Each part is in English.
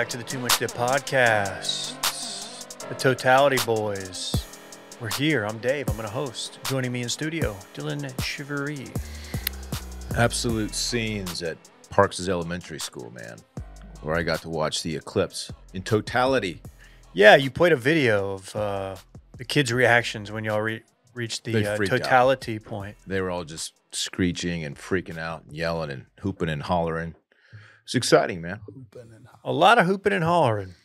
back to the Too Much Dip podcast. The Totality Boys. We're here. I'm Dave. I'm going to host. Joining me in studio, Dylan Cheverere. Absolute scenes at Parks' elementary school, man, where I got to watch the eclipse in totality. Yeah, you played a video of uh, the kids' reactions when y'all re- reached the uh, freaked out. totality point. They were all just screeching and freaking out and yelling and hooping and hollering. It's exciting, man. A lot of hooping and hollering,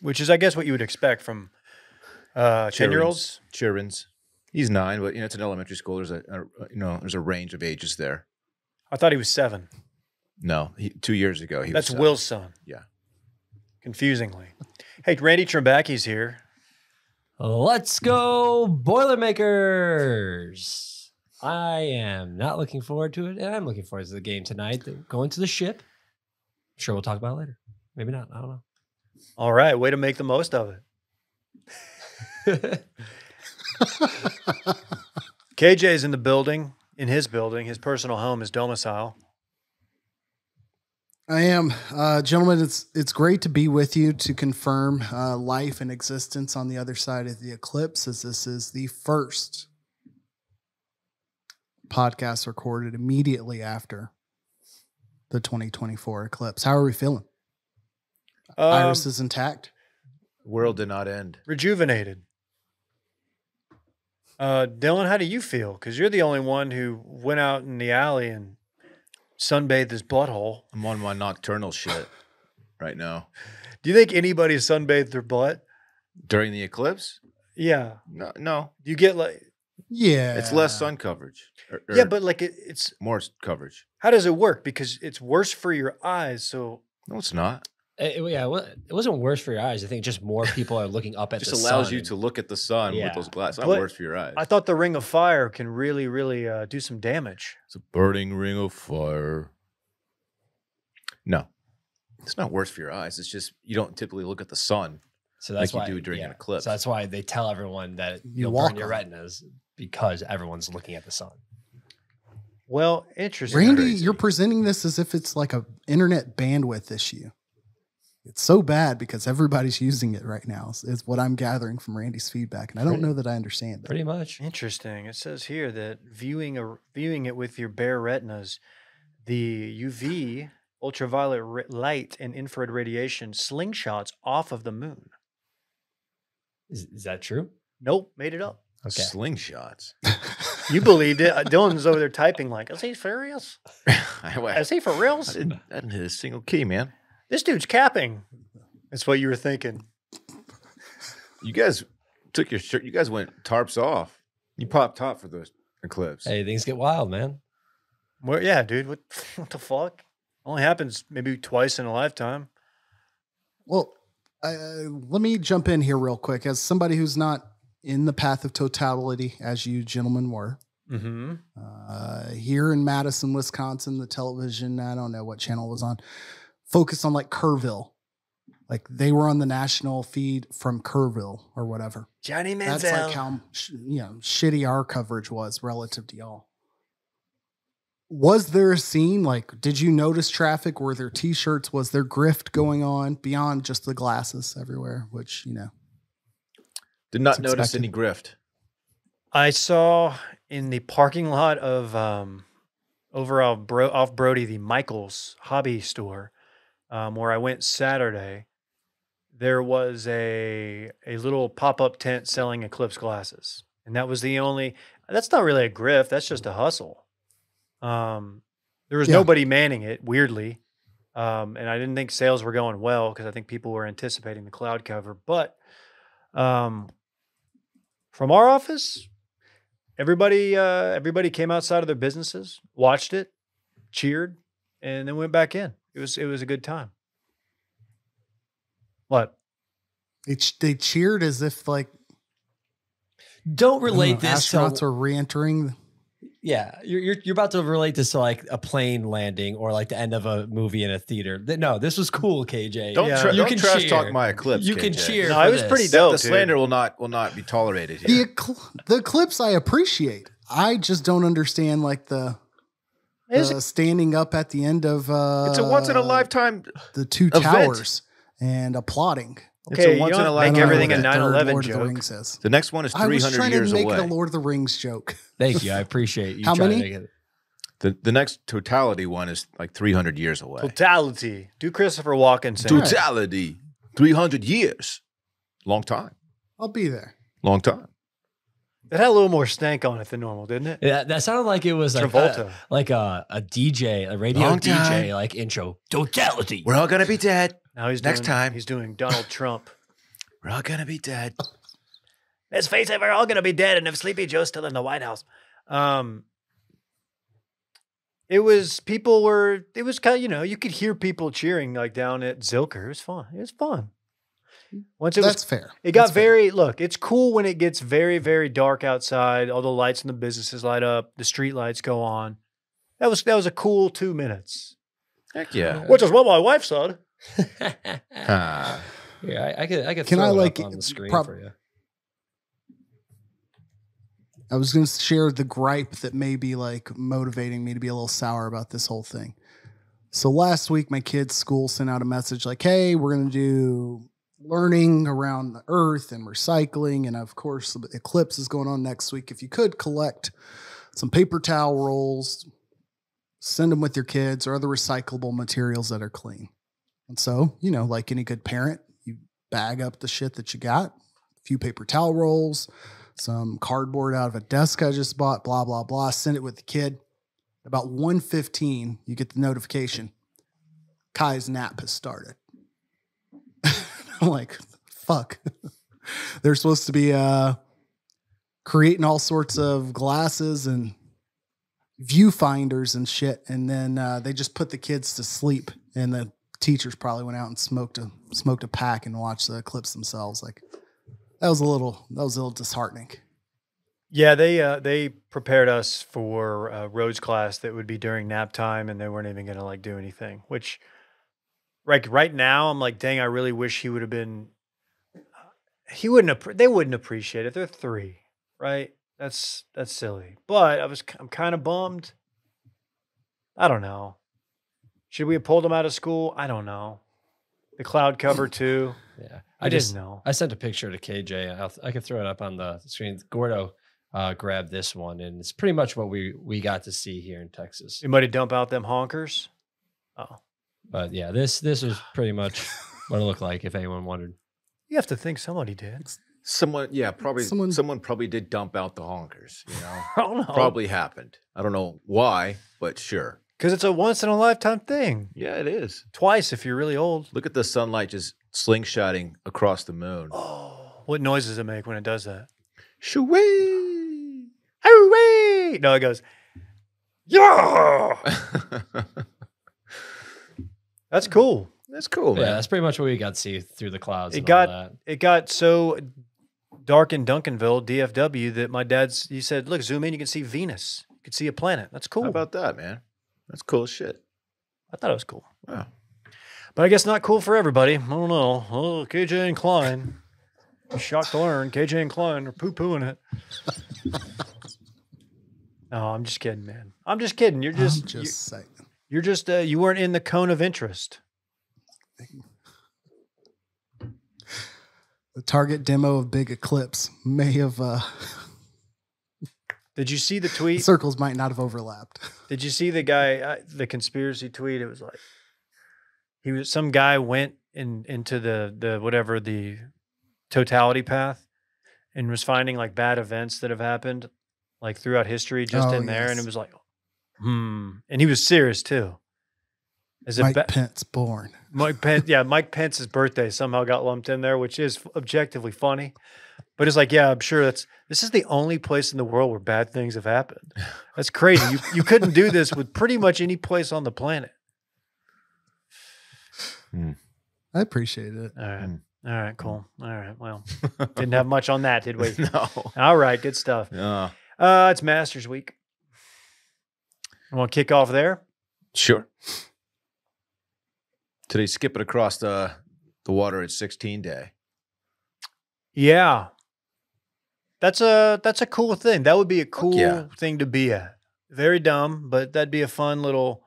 which is, I guess, what you would expect from uh, 10 year olds. Chirins. He's nine, but you know it's an elementary school. There's a, a you know there's a range of ages there. I thought he was seven. No, he, two years ago he That's was. Will's son. Yeah. Confusingly. Hey, Randy Trembacki's here. Let's go, Boilermakers! I am not looking forward to it, and I'm looking forward to the game tonight. Going to the ship. Sure, we'll talk about it later. Maybe not. I don't know. All right, way to make the most of it. KJ's in the building, in his building. His personal home, his domicile. I am, uh, gentlemen. It's it's great to be with you to confirm uh, life and existence on the other side of the eclipse, as this is the first podcast recorded immediately after the 2024 eclipse. How are we feeling? Um, Iris is intact. World did not end. rejuvenated. Uh, Dylan, how do you feel? Because you're the only one who went out in the alley and sunbathed his butthole. I'm on my nocturnal shit right now. Do you think anybody sunbathed their butt? During the eclipse? Yeah. No, no. Do you get like, Yeah, It's less sun coverage. or- yeah, er, but like it, it's, more coverage. how does it work? Because it's worse for your eyes. So No, it's not. It- it- yeah, well, it wasn't worse for your eyes. I think just more people are looking up at It the just allows sun you and- to look at the sun Yeah. with those glasses. It's not But worse for your eyes. I thought the ring of fire can really, really uh, do some damage. it's a burning ring of fire. No, it's not worse for your eyes. It's just you don't typically look at the sun. So that's like you do during an eclipse. So that's why they tell everyone that You you'll walk burn your on retinas because everyone's looking at the sun. Well, interesting. Randy, crazy. you're presenting this as if it's like a internet bandwidth issue. It's so bad because everybody's using it right now. Is, is what I'm gathering from Randy's feedback, and I don't Pretty- know that I understand that. Pretty much. Interesting. It says here that viewing a viewing it with your bare retinas, the UV, ultraviolet ri- light, and infrared radiation slingshots off of the moon. Is, is that true? Nope, made it up. Okay. Slingshots. You believed it. Uh, Dylan's over there typing like, "Is he serious? I, wa- Is he for I reals? didn't, I didn't hit a single key, man. This dude's capping." That's what you were thinking. You guys took your shirt. You guys went tarps off. You popped top for the eclipse. Hey, things get wild, man. Well, yeah, dude. What what the fuck? Only happens maybe twice in a lifetime. Well, uh, let me jump in here real quick. As somebody who's not in the path of totality, as you gentlemen were, Mm-hmm. uh, here in Madison, Wisconsin, the television, I don't know what channel it was on, focused on like Kerrville. Like they were on the national feed from Kerrville or whatever. Johnny Manziel. That's like how sh- you know shitty our coverage was relative to y'all. Was there a scene like? Did you notice traffic? Were there T-shirts? Was there grift going on beyond just the glasses everywhere? Which you know, Did not notice expected. any grift. I saw in the parking lot of um, over off, Bro- off Brodie, the Michaels hobby store, um, where I went Saturday. There was a a little pop up tent selling Eclipse glasses, and that was the only. That's not really a grift. That's just a hustle. Um, there was Yeah. nobody manning it. Weirdly, um, and I didn't think sales were going well because I think people were anticipating the cloud cover. But um, from our office, everybody uh, everybody came outside of their businesses, watched it, cheered, and then went back in. It was it was a good time. What? they they cheered as if like Don't I don't relate know, this to astronauts are re-entering. Yeah, you're, you're you're about to relate this to like a plane landing or like the end of a movie in a theater. No, this was cool, KJ. Don't, Yeah. tra- You don't can trash cheer. talk my eclipse. You can cheer. No, for it was pretty dope. The dude. slander will not will not be tolerated The here. ecl- the eclipse I appreciate. I just don't understand like the, It's- the standing up at the end of uh it's a once in a lifetime. the two event. towers and applauding. It's a Okay, you once in a don't I make don't know everything what a the third 9/11 Lord of the joke. Rings is. The next one is I was 300 trying to make away. the Lord of the Rings joke. Thank you. I appreciate you. How trying to many? make it- The the next totality one is like 300 years away. Totality. Do Christopher Walken saying Right. Totality. 300 years. Long time. I'll be there. Long time. It had a little more stank on it than normal, didn't it? Yeah, that sounded like it was like Travolta. a, like a, a DJ, a radio Long DJ, time. like intro. Totality. We're all going to be dead. Now he's Next doing, time. he's doing Donald Trump. We're all going to be dead. Let's face it, we're all gonna be dead, and if Sleepy Joe's still in the White House, um, it was people were. It was kind of you know you could hear people cheering like down at Zilker. It was fun. It was fun. Once it That's was, fair. it got That's fair. very. Look, it's cool when it gets very very dark outside. All the lights in the businesses light up. The street lights go on. That was that was a cool two minutes. Heck yeah. Which is what my wife said. Ah. yeah, I, I could I could Can throw I, it like, on the screen prob- for you. I was going to share the gripe that may be like motivating me to be a little sour about this whole thing. So last week, my kids' school sent out a message like, "Hey, we're going to do learning around the Earth and recycling, and of course, the eclipse is going on next week. If you could collect some paper towel rolls, send them with your kids or other recyclable materials that are clean." And so, you know, like any good parent, you bag up the shit that you got, a few paper towel rolls, some cardboard out of a desk I just bought, blah, blah, blah. Send it with the kid. About 1.15, you get the notification. Kai's nap has started. I'm like, fuck. They're supposed to be uh, creating all sorts of glasses and viewfinders and shit. And then uh, they just put the kids to sleep. And the teachers probably went out and smoked a smoked a pack and watched the eclipse themselves. Like that was a little that was a little disheartening. Yeah, they uh, they prepared us for a Rhodes class that would be during nap time, and they weren't even going to like do anything. Which, like right now, I'm like, dang, I really wish he would have been. He wouldn't. They wouldn't appreciate it. They're three, right? That's that's silly. But I was, I'm kind of bummed. I don't know. Should we have pulled him out of school? I don't know. The cloud cover too. Yeah, I, I just didn't know. I sent a picture to KJ. I'll, I can throw it up on the screen. Gordo uh, grabbed this one, and it's pretty much what we we got to see here in Texas. Anybody dump out them honkers? Oh, But yeah, this this was pretty much what it looked like. If anyone wondered, you have to think somebody did. Someone, yeah, probably Someone- someone, probably did dump out the honkers, you know? I don't know. probably happened. I don't know why, but sure. Because it's a once in a lifetime thing. Yeah, it is. Twice if you're really old. Look at the sunlight just slingshotting across the moon. Oh, what noise does it make when it does that? Shoo-wee! Hooray! No, it goes, yeah. That's cool. That's cool, yeah, that's pretty much what we got to see through the clouds. It and got- all that. It got so dark in Duncanville, DFW, that my dad's, he said, look, zoom in, you can see Venus. You can see a planet. That's cool. How about that, man? That's cool as shit. I thought it was cool. Wow. But I guess not cool for everybody. I don't know. Oh, KJ and Klein. Shocked to learn KJ and Klein are poo pooing it. no, I'm just kidding, man. I'm just kidding. You're just, I'm just saying. you, are just, uh, you weren't in the cone of interest. The target demo of Big Eclipse may have uh, Did you see the tweet? circles might not have overlapped. Did you see the guy, uh, the conspiracy tweet? It was like he was some guy went in into the the whatever the totality path and was finding like bad events that have happened like throughout history just Oh, in there, and it was like, hmm. And he was serious too. As Mike ba- Pence born. Mike Pence, yeah, Mike Pence's birthday somehow got lumped in there, which is objectively funny. But it's like, yeah, I'm sure that's this is the only place in the world where bad things have happened. That's crazy. You you couldn't do this with pretty much any place on the planet. I appreciate it. All right. Mm. All right, cool. All right. Well, didn't have much on that, did we? no. All right, good stuff. Uh, Uh it's Masters Week. You want to kick off there? sure. Today, skip it across the the water at 16 day. Yeah. That's a that's a cool thing. That would be a cool yeah. thing to be at. Very dumb, but that'd be a fun little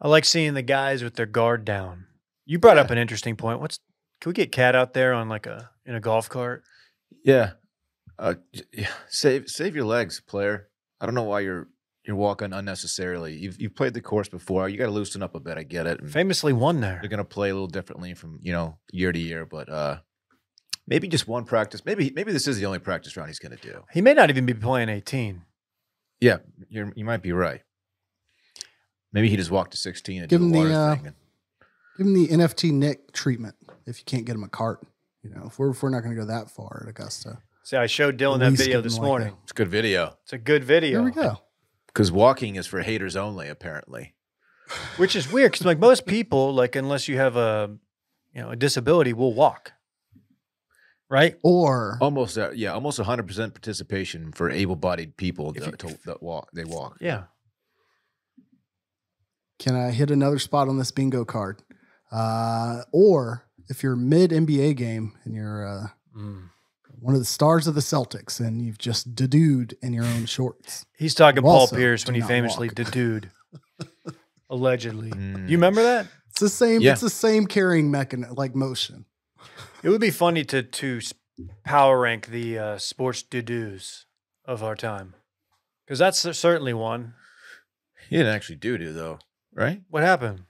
I like seeing the guys with their guard down. You brought Yeah. up an interesting point. What's can we get Cat out there on like a in a golf cart? Yeah. Uh, yeah. Save save your legs, player. I don't know why you're you're walking unnecessarily. You've you've played the course before. You got to loosen up a bit. I get it. and Famously won there. They're gonna play a little differently from you know year to year, but uh, maybe just one practice. Maybe maybe this is the only practice round he's gonna do. He may not even be playing 18. Yeah, you're you might be right. Maybe he just walked to 16 and Give did him the the, water uh, thing. and- Give him the NFT Nick treatment if you can't get him a cart. You know, if we're if we're not going to go that far at Augusta. See, I showed Dylan that video give him this like a- morning. It's a good video It's a good video. There we go. because walking is for haters only. Apparently, Which is weird because like most people, like unless you have a you know a disability, will walk. Right? Or almost uh, yeah, almost 100 percent participation for able-bodied people that, you- that walk. They walk. Yeah. can I hit another spot on this bingo card? Uh, or if you're mid NBA game and you're uh, Mm. one of the stars of the Celtics and you've just dedued in your own shorts. He's talking You Paul Pierce when he famously walk. did dude. Allegedly. Mm. You remember that? It's the same. Yeah. It's the same carrying mechanism, like motion. It would be funny to to power rank the uh, sports do-dos of our time. Because that's certainly one. He didn't actually do do though, right? What happened?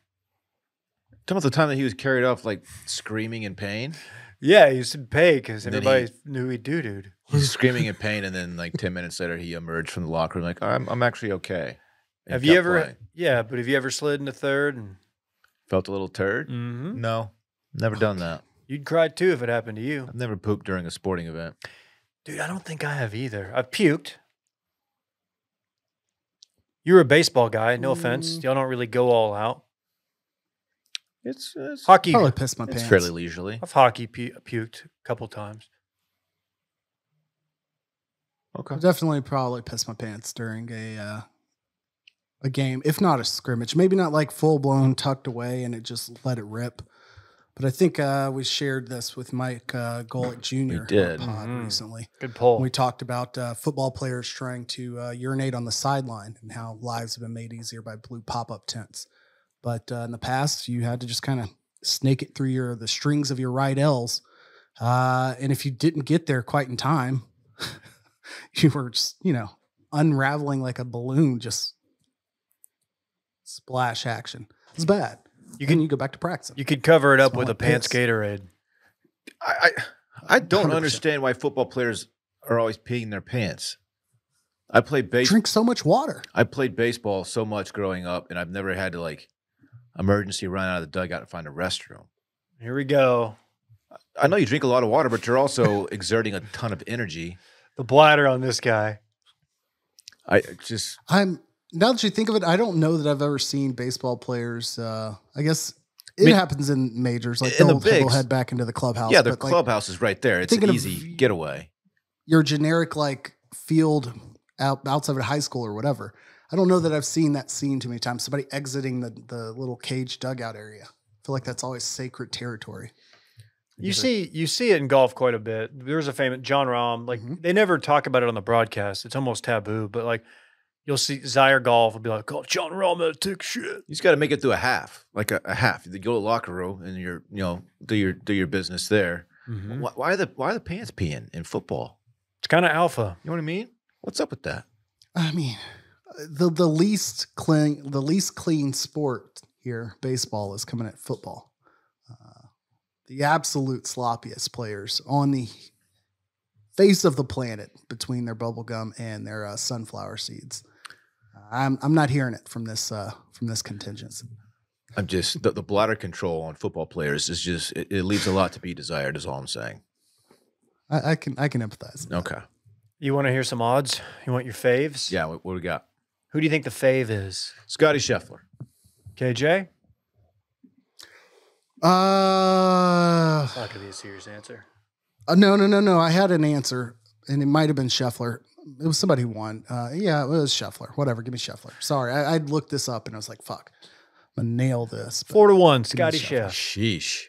Talking about the time that he was carried off like screaming in pain. Yeah, he used to pay because And then he- everybody knew he do dude. He's screaming in pain, and then like ten minutes later, he emerged from the locker room like, "I'm I'm actually okay." and Have you kept ever? playing. Yeah, but have you ever slid into third and felt a little turd? Mhm. No, never done that. You'd cry too if it happened to you, I've never pooped during a sporting event. dude? I don't think I have either. I've puked. You're a baseball guy. No offense, Mm. y'all don't really go all out. It's it's, Hockey, Probably pissed my it's pants. fairly leisurely. I've hockey pu- puked a couple times. Okay. I've definitely probably pissed my pants during a uh, a game, if not a scrimmage. Maybe not like full blown tucked away and it just let it rip. But I think uh, we shared this with Mike uh, Golic Jr. on did. the pod Mhm. recently. Good poll. We talked about uh, football players trying to uh, urinate on the sideline and how lives have been made easier by blue pop up tents. But uh, in the past, you had to just kind of snake it through your the strings of your right L's, uh, and if you didn't get there quite in time, you were just you know unraveling like a balloon, just splash action. It's bad. You You can could you go back to practice. you could cover it up with a like pants piss. Gatorade. I, I I don't 100%. understand why football players are always peeing their pants. I played base. Drink so much water. I played baseball so much growing up, and I've never had to like emergency run out of the dugout and find a restroom. Here we go. I know you drink a lot of water, but you're also exerting a ton of energy. The bladder on this guy. I just I'm now that you think of it, I don't know that I've ever seen baseball players. Uh, I guess it mean, happens in majors, like in they'll, the they'll head back into the clubhouse. yeah, the but, like, clubhouse is right there. It's an easy getaway. your generic like field out outside of high school or whatever. I don't know that I've seen that scene too many times. Somebody exiting the the little cage dugout area. I feel like that's always sacred territory. You see, you see it in golf quite a bit. There's a famous John Rahm. Like Mhm. they never talk about it on the broadcast. It's almost taboo. But like you'll see Zaire Golf will be like, "Oh, John Rahm had to take shit." You just got to make it through a half, like a, a half. You go to the locker room and you're, you know, do your do your business there. Mm-hmm. Why, why are the why are the pants peeing in football? It's kind of alpha. You know what I mean? What's up with that? I mean, the the least clean the least clean sport here, baseball, is coming at football. Uh, the absolute sloppiest players on the face of the planet between their bubble gum and their uh, sunflower seeds. I'm I'm not hearing it from this uh, from this contingent. I'm just the, the bladder control on football players is just it, it leaves a lot to be desired. Is all I'm saying. I, I can I can empathize. Okay. You want to hear some odds? You want your faves? Yeah. What, what we got? Who do you think the fave is? Scotty Scheffler. KJ? Uh, It's not gonna be a serious answer. uh, no no no no. I had an answer, and it might have been Scheffler. It was somebody who won. Uh, yeah, it was Scheffler. Whatever. Give me Scheffler. Sorry, I, I looked this up and I was like, "Fuck, I'm gonna nail this." Four to one, Scotty Scheffler. Chef. Sheesh.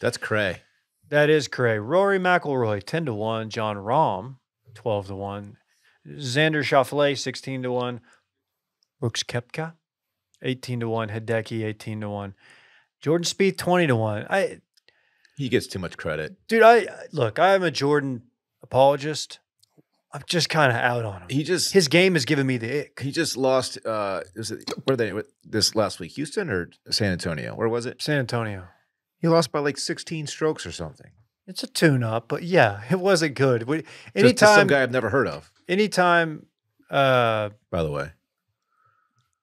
That's cray. That is Cray. Rory McIlroy, 10 to 1. John Rahm, 12 to 1. Xander Schauffele, 16 to 1. Brooks Koepka, 18 to 1. Hideki, 18 to 1. Jordan Spieth twenty to one. I He gets too much credit. dude, I look. I'm a Jordan apologist. I'm just kind of out on him. He just His game is giving me the ick. he just lost. Uh, is it where they this last week? Houston or San Antonio? Where was it? San Antonio. He lost by like 16 strokes or something. It's a tune-up, but yeah, it wasn't good. We- Just to some guy I've never heard of. anytime. Uh, By the way,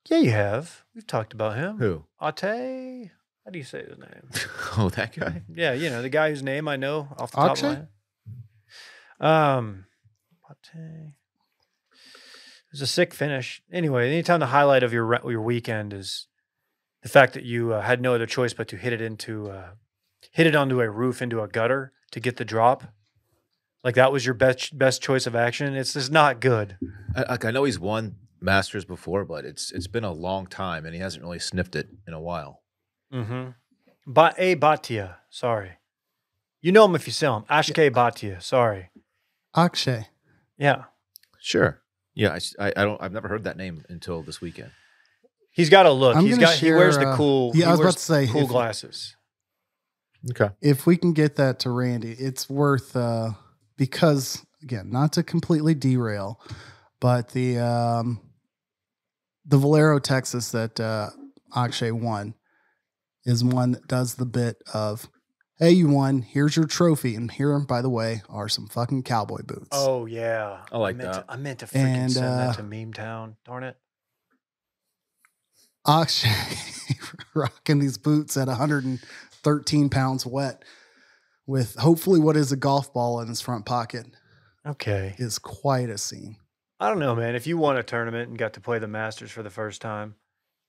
yeah, you have. We've talked about him. who? Ate. How do you say his name? Oh, that guy. Yeah, you know the guy whose name I know off the top of my head. Um, Pate. It was a sick finish. Anyway, anytime the highlight of your your weekend is the fact that you uh, had no other choice but to hit it into uh, hit it onto a roof into a gutter to get the drop, like that was your best best choice of action. It's just not good. I, I know he's won Masters before, but it's it's been a long time and he hasn't really sniffed it in a while. Mm-hmm. But a Bhatia, sorry. You know him if you see him. Akshay Bhatia, sorry. Akshay. Yeah. Sure. Yeah, I, I don't. I've never heard that name until this weekend. He's got a look. I'm He's gonna got. he wears share, the uh, cool. yeah, he I was about wears to say, cool if- glasses. Okay. if we can get that to Randy, it's worth uh because again, not to completely derail, but the um the Valero Texas that uh Akshay won is one that does the bit of hey you won, here's your trophy, and here by the way are some fucking cowboy boots. Oh yeah, I like meant that. To, I meant to freaking And, send uh, that to Meme Town. Darn it. Akshay rocking these boots at 113 pounds wet with hopefully what is a golf ball in his front pocket Okay. is quite a scene. I don't know, man. If you won a tournament and got to play the Masters for the first time,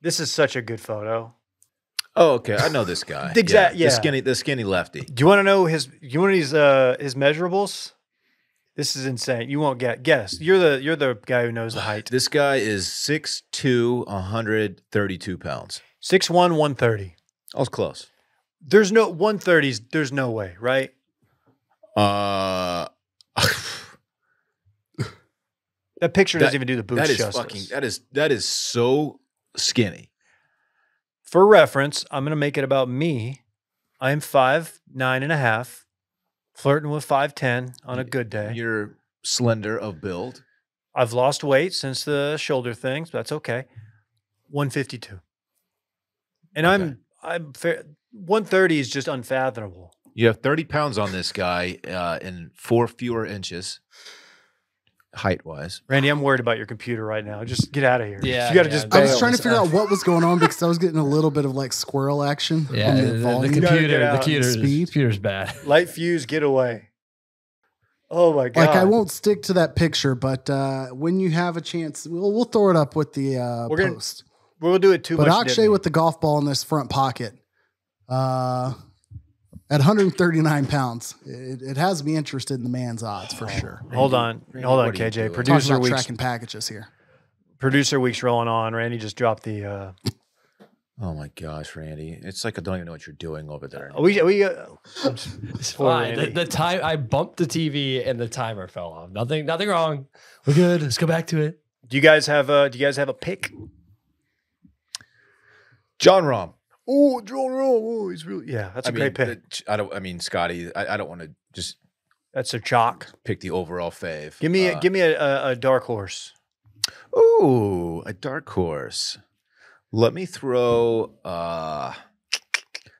this is such a good photo. Oh, okay. I know this guy. Exact- yeah. The skinny, the skinny lefty. Do you want to know his? You want his uh his measurables? This is insane. You won't get guess. You're the you're the guy who knows the height. This guy is 6'2", 132 pounds. Six one, one thirty. I was close. There's no one thirties. There's no way, right? Uh, That picture That- doesn't even do the boots that is justice. fucking. That is that is so skinny. For reference, I'm going to make it about me. I am five nine and a half, flirting with five ten on a good day. You're slender of build. I've lost weight since the shoulder things. But that's okay. One fifty two, and Okay. I'm I'm fair. One thirty is just unfathomable. You have 30 pounds on this guy uh, in four fewer inches, height wise. Randy, I'm worried about your computer right now. Just get out of here. Yeah, you got to yeah, just. I'm I was trying to figure out what was going on because I was getting a little bit of like squirrel action Yeah, on the, the, the, volume. gotta computer, get the out computer's, speed. computer's bad. Light fuse, get away. Oh my god! like I won't stick to that picture, but uh, when you have a chance, we'll we'll throw it up with the uh, We're gonna post. We'll do it too But much. Akshay Disney. with the golf ball in this front pocket, uh, at 139 pounds, it, it has me interested in the man's odds for sure. Hold on, Randy, hold on, what are you KJ. doing? Talking Producer about weeks, tracking packages here. producer weeks rolling on. Randy just dropped the. uh Oh my gosh, Randy! It's like I don't even know what you're doing over there. We we. Uh, It's fine. The, the time I bumped the TV and the timer fell off. Nothing, nothing wrong. We're good. Let's go back to it. do you guys have a? Do you guys have a pick? John Rahm. Oh, John Rahm. Oh, he's really. Yeah, that's a I mean, great pick. the- I don't. I mean, Scotty. I, I don't want to just that's a chalk. pick the overall fave. Give me a, Uh, give me a, a, a dark horse. Ooh, a dark horse. Let me throw. uh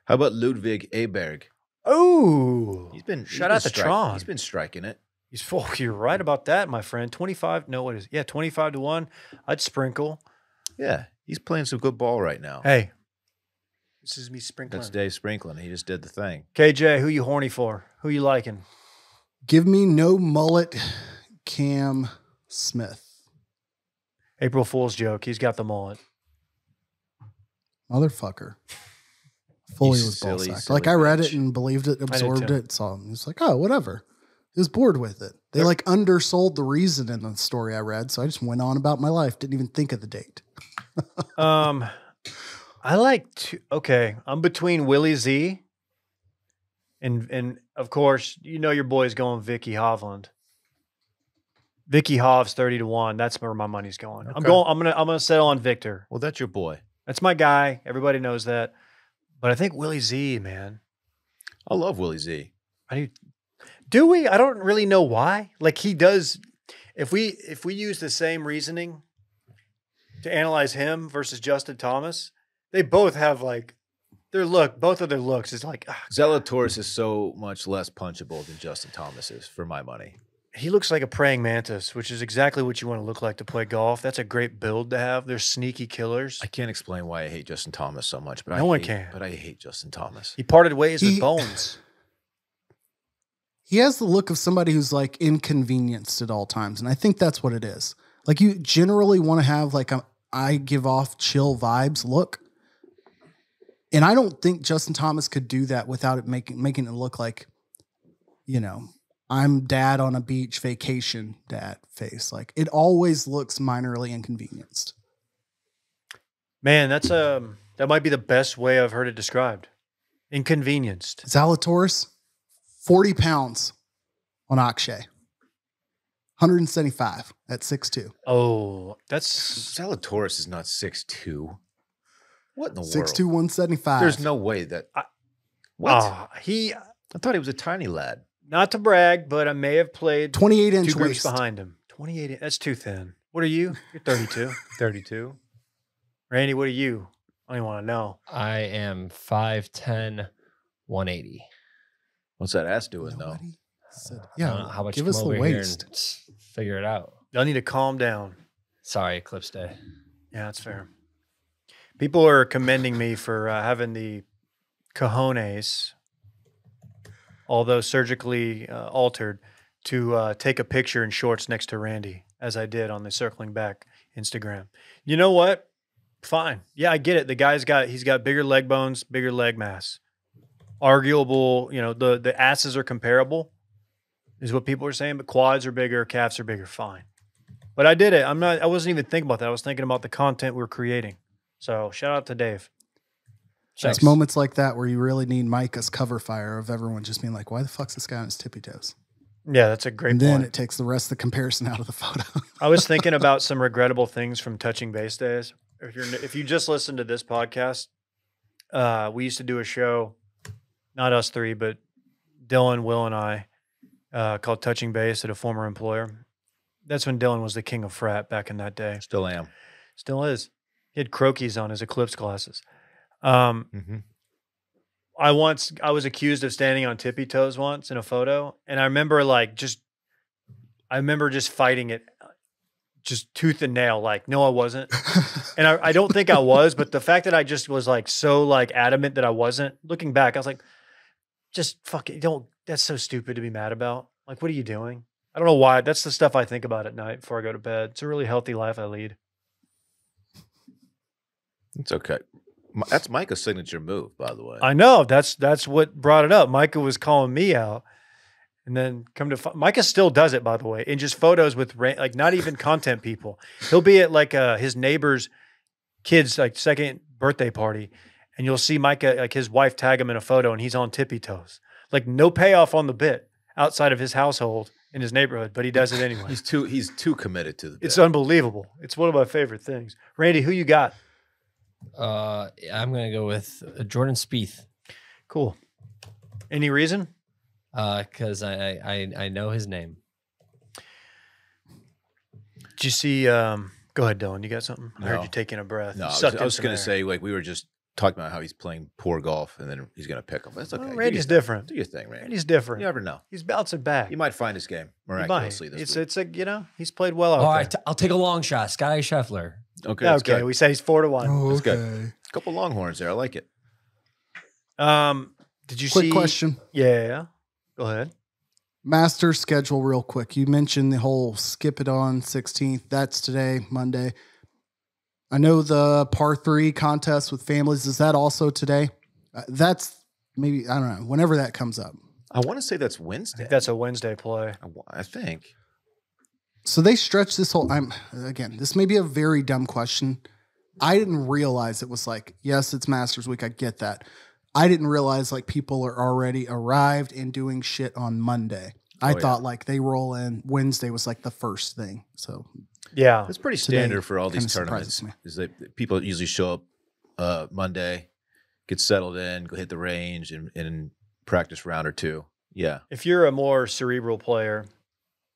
How about Ludwig Aberg? Oh, He's been he's Shout been out to stri- Tron. He's been striking it. he's full. You're right about that, my friend. Twenty five. No, what is? It? Yeah, twenty five to one. I'd sprinkle. Yeah, he's playing some good ball right now. Hey, this is me sprinkling. That's Dave Sprinkling. He just did the thing. KJ, who you horny for? Who you liking? Give me no mullet, Cam Smith. April Fool's joke. He's got the mullet. Motherfucker. Fully You was ball silly, sacked. silly Like I read bitch. it and believed it, absorbed it, saw it. It's like, oh, whatever. He was bored with it. They like undersold the reason in the story I read, so I just went on about my life. Didn't even think of the date. Um, I like to. Okay, I'm between Willie Z and and of course you know your boy's going Vicky Hovland. Vicky Hov's thirty to one. That's where my money's going. I'm Okay. going. I'm gonna. I'm gonna settle on Victor. Well, that's your boy. That's my guy. Everybody knows that. But I think Willie Z, man. I love Willie Z. I do. Do we? I don't really know why. Like he does. If we if we use the same reasoning to analyze him versus Justin Thomas, they both have like their look. Both of their looks is like ah, Zalatoris is so much less punchable than Justin Thomas is, for my money. he looks like a praying mantis, which is exactly what you want to look like to play golf. That's a great build to have. They're sneaky killers. I can't explain why I hate Justin Thomas so much, but I No one hate- can. But I hate Justin Thomas. He parted ways He- with Bones. He has the look of somebody who's like inconvenienced at all times. And I think that's what it is. Like you generally want to have like a I give off chill vibes look. And I don't think Justin Thomas could do that without it making making it look like, you know, I'm dad on a beach vacation dad face. Like it always looks minorly inconvenienced. Man, that's um that might be the best way I've heard it described. Inconvenienced. Zalatoris, 40 pounds on Akshay. 175 at 6'2. Oh, that's Zalatoris is not 6'2". What in the 6'2, world? 175. There's no way that. I- what? Ah, he I thought he was a tiny lad. not to brag, but I may have played 28 inch two groups waist. behind him. 28. in- That's too thin. What are you? You're 32. 32. Randy, what are you? I don't even want to know. I am 5'10, 180. What's that ass doing, though? Nobody said- yeah, know how much give to us come the over here waist. and figure it out. Y'all need to calm down. Sorry, Eclipse Day. Yeah, that's fair. People are commending me for uh, having the cojones, although surgically uh, altered, to uh, take a picture in shorts next to Randy, as I did on the circling back Instagram. You know what? Fine. Yeah, I get it. The guy's got he's got bigger leg bones, bigger leg mass. Arguable, you know, the the asses are comparable, is what people are saying, but quads are bigger, calves are bigger. Fine. But I did it. I'm not. I wasn't even thinking about that. I was thinking about the content we're creating. So shout out to Dave. It's moments like that where you really need Micah's cover fire of everyone just being like, why the fuck's this guy on his tippy toes? Yeah, that's a great and then point. it takes the rest of the comparison out of the photo. I was thinking about some regrettable things from touching base days. If you're if you just listen to this podcast, uh, we used to do a show, not us three, but Dylan, Will, and I, uh, called Touching Base at a former employer. That's when Dylan was the king of frat back in that day. Still am. Still is. He had Croakies on his eclipse glasses. Um, Mm-hmm. I once I was accused of standing on tippy toes once in a photo, and I remember like just I remember just fighting it, uh, just tooth and nail. Like, no, I wasn't, and I, I don't think I was, but the fact that I just was like so like adamant that I wasn't. Looking back, I was like, just fucking don't. That's so stupid to be mad about. Like, what are you doing? I don't know why. That's the stuff I think about at night before I go to bed. It's a really healthy life I lead. It's okay. That's Micah's signature move, by the way. I know that's that's what brought it up. Micah was calling me out, and then come to Micah still does it by the way, in just photos with like not even content people. He'll be at like uh, his neighbor's kid's like second birthday party, and you'll see Micah like his wife tag him in a photo, and he's on tippy toes. Like no payoff on the bit outside of his household in his neighborhood, but he does it anyway. he's too he's too committed to the. It's unbelievable. It's one of my favorite things. Randy, who you got? Uh, I'm gonna go with uh, Jordan Spieth Cool. Any reason? because I, I I know his name. Did you see? Um, go ahead, Dylan. You got something? I heard No. you taking a breath. No, You I was, sucked I in was some going to air. say like we were just talking about how he's playing poor golf, and then he's going to pick him. That's okay. Well, Do Randy's your different. Do your thing, Randy. Randy's different. You never know. He's bouncing back. He might find his game He might. miraculously this It's week. it's a you know he's played well out All there. right, t- I'll take a long shot. Scotty Scheffler. Okay, Yeah, okay, good. we said he's four to one. Oh, That's good. okay. A couple Longhorns there. I like it. Um, did you Quick see? question. Yeah, go ahead. Master schedule, real quick. You mentioned the whole skip it on 16th. That's today, Monday. I know the par three contest with families. Is that also today? Uh, that's maybe, I don't know, whenever that comes up. I want to say that's I Wednesday. think that's a Wednesday play. I, I think. So they stretch this whole. I'm again. This may be a very dumb question. I didn't realize it was like yes, it's Masters Week. I get that. I didn't realize like people are already arrived and doing shit on Monday. I Oh, yeah. thought like they roll in Wednesday was like the first thing. So Yeah, it's pretty standard for all these tournaments. me. Is that people usually show up uh, Monday, get settled in, go hit the range, and, and practice round or two. Yeah, If you're a more cerebral player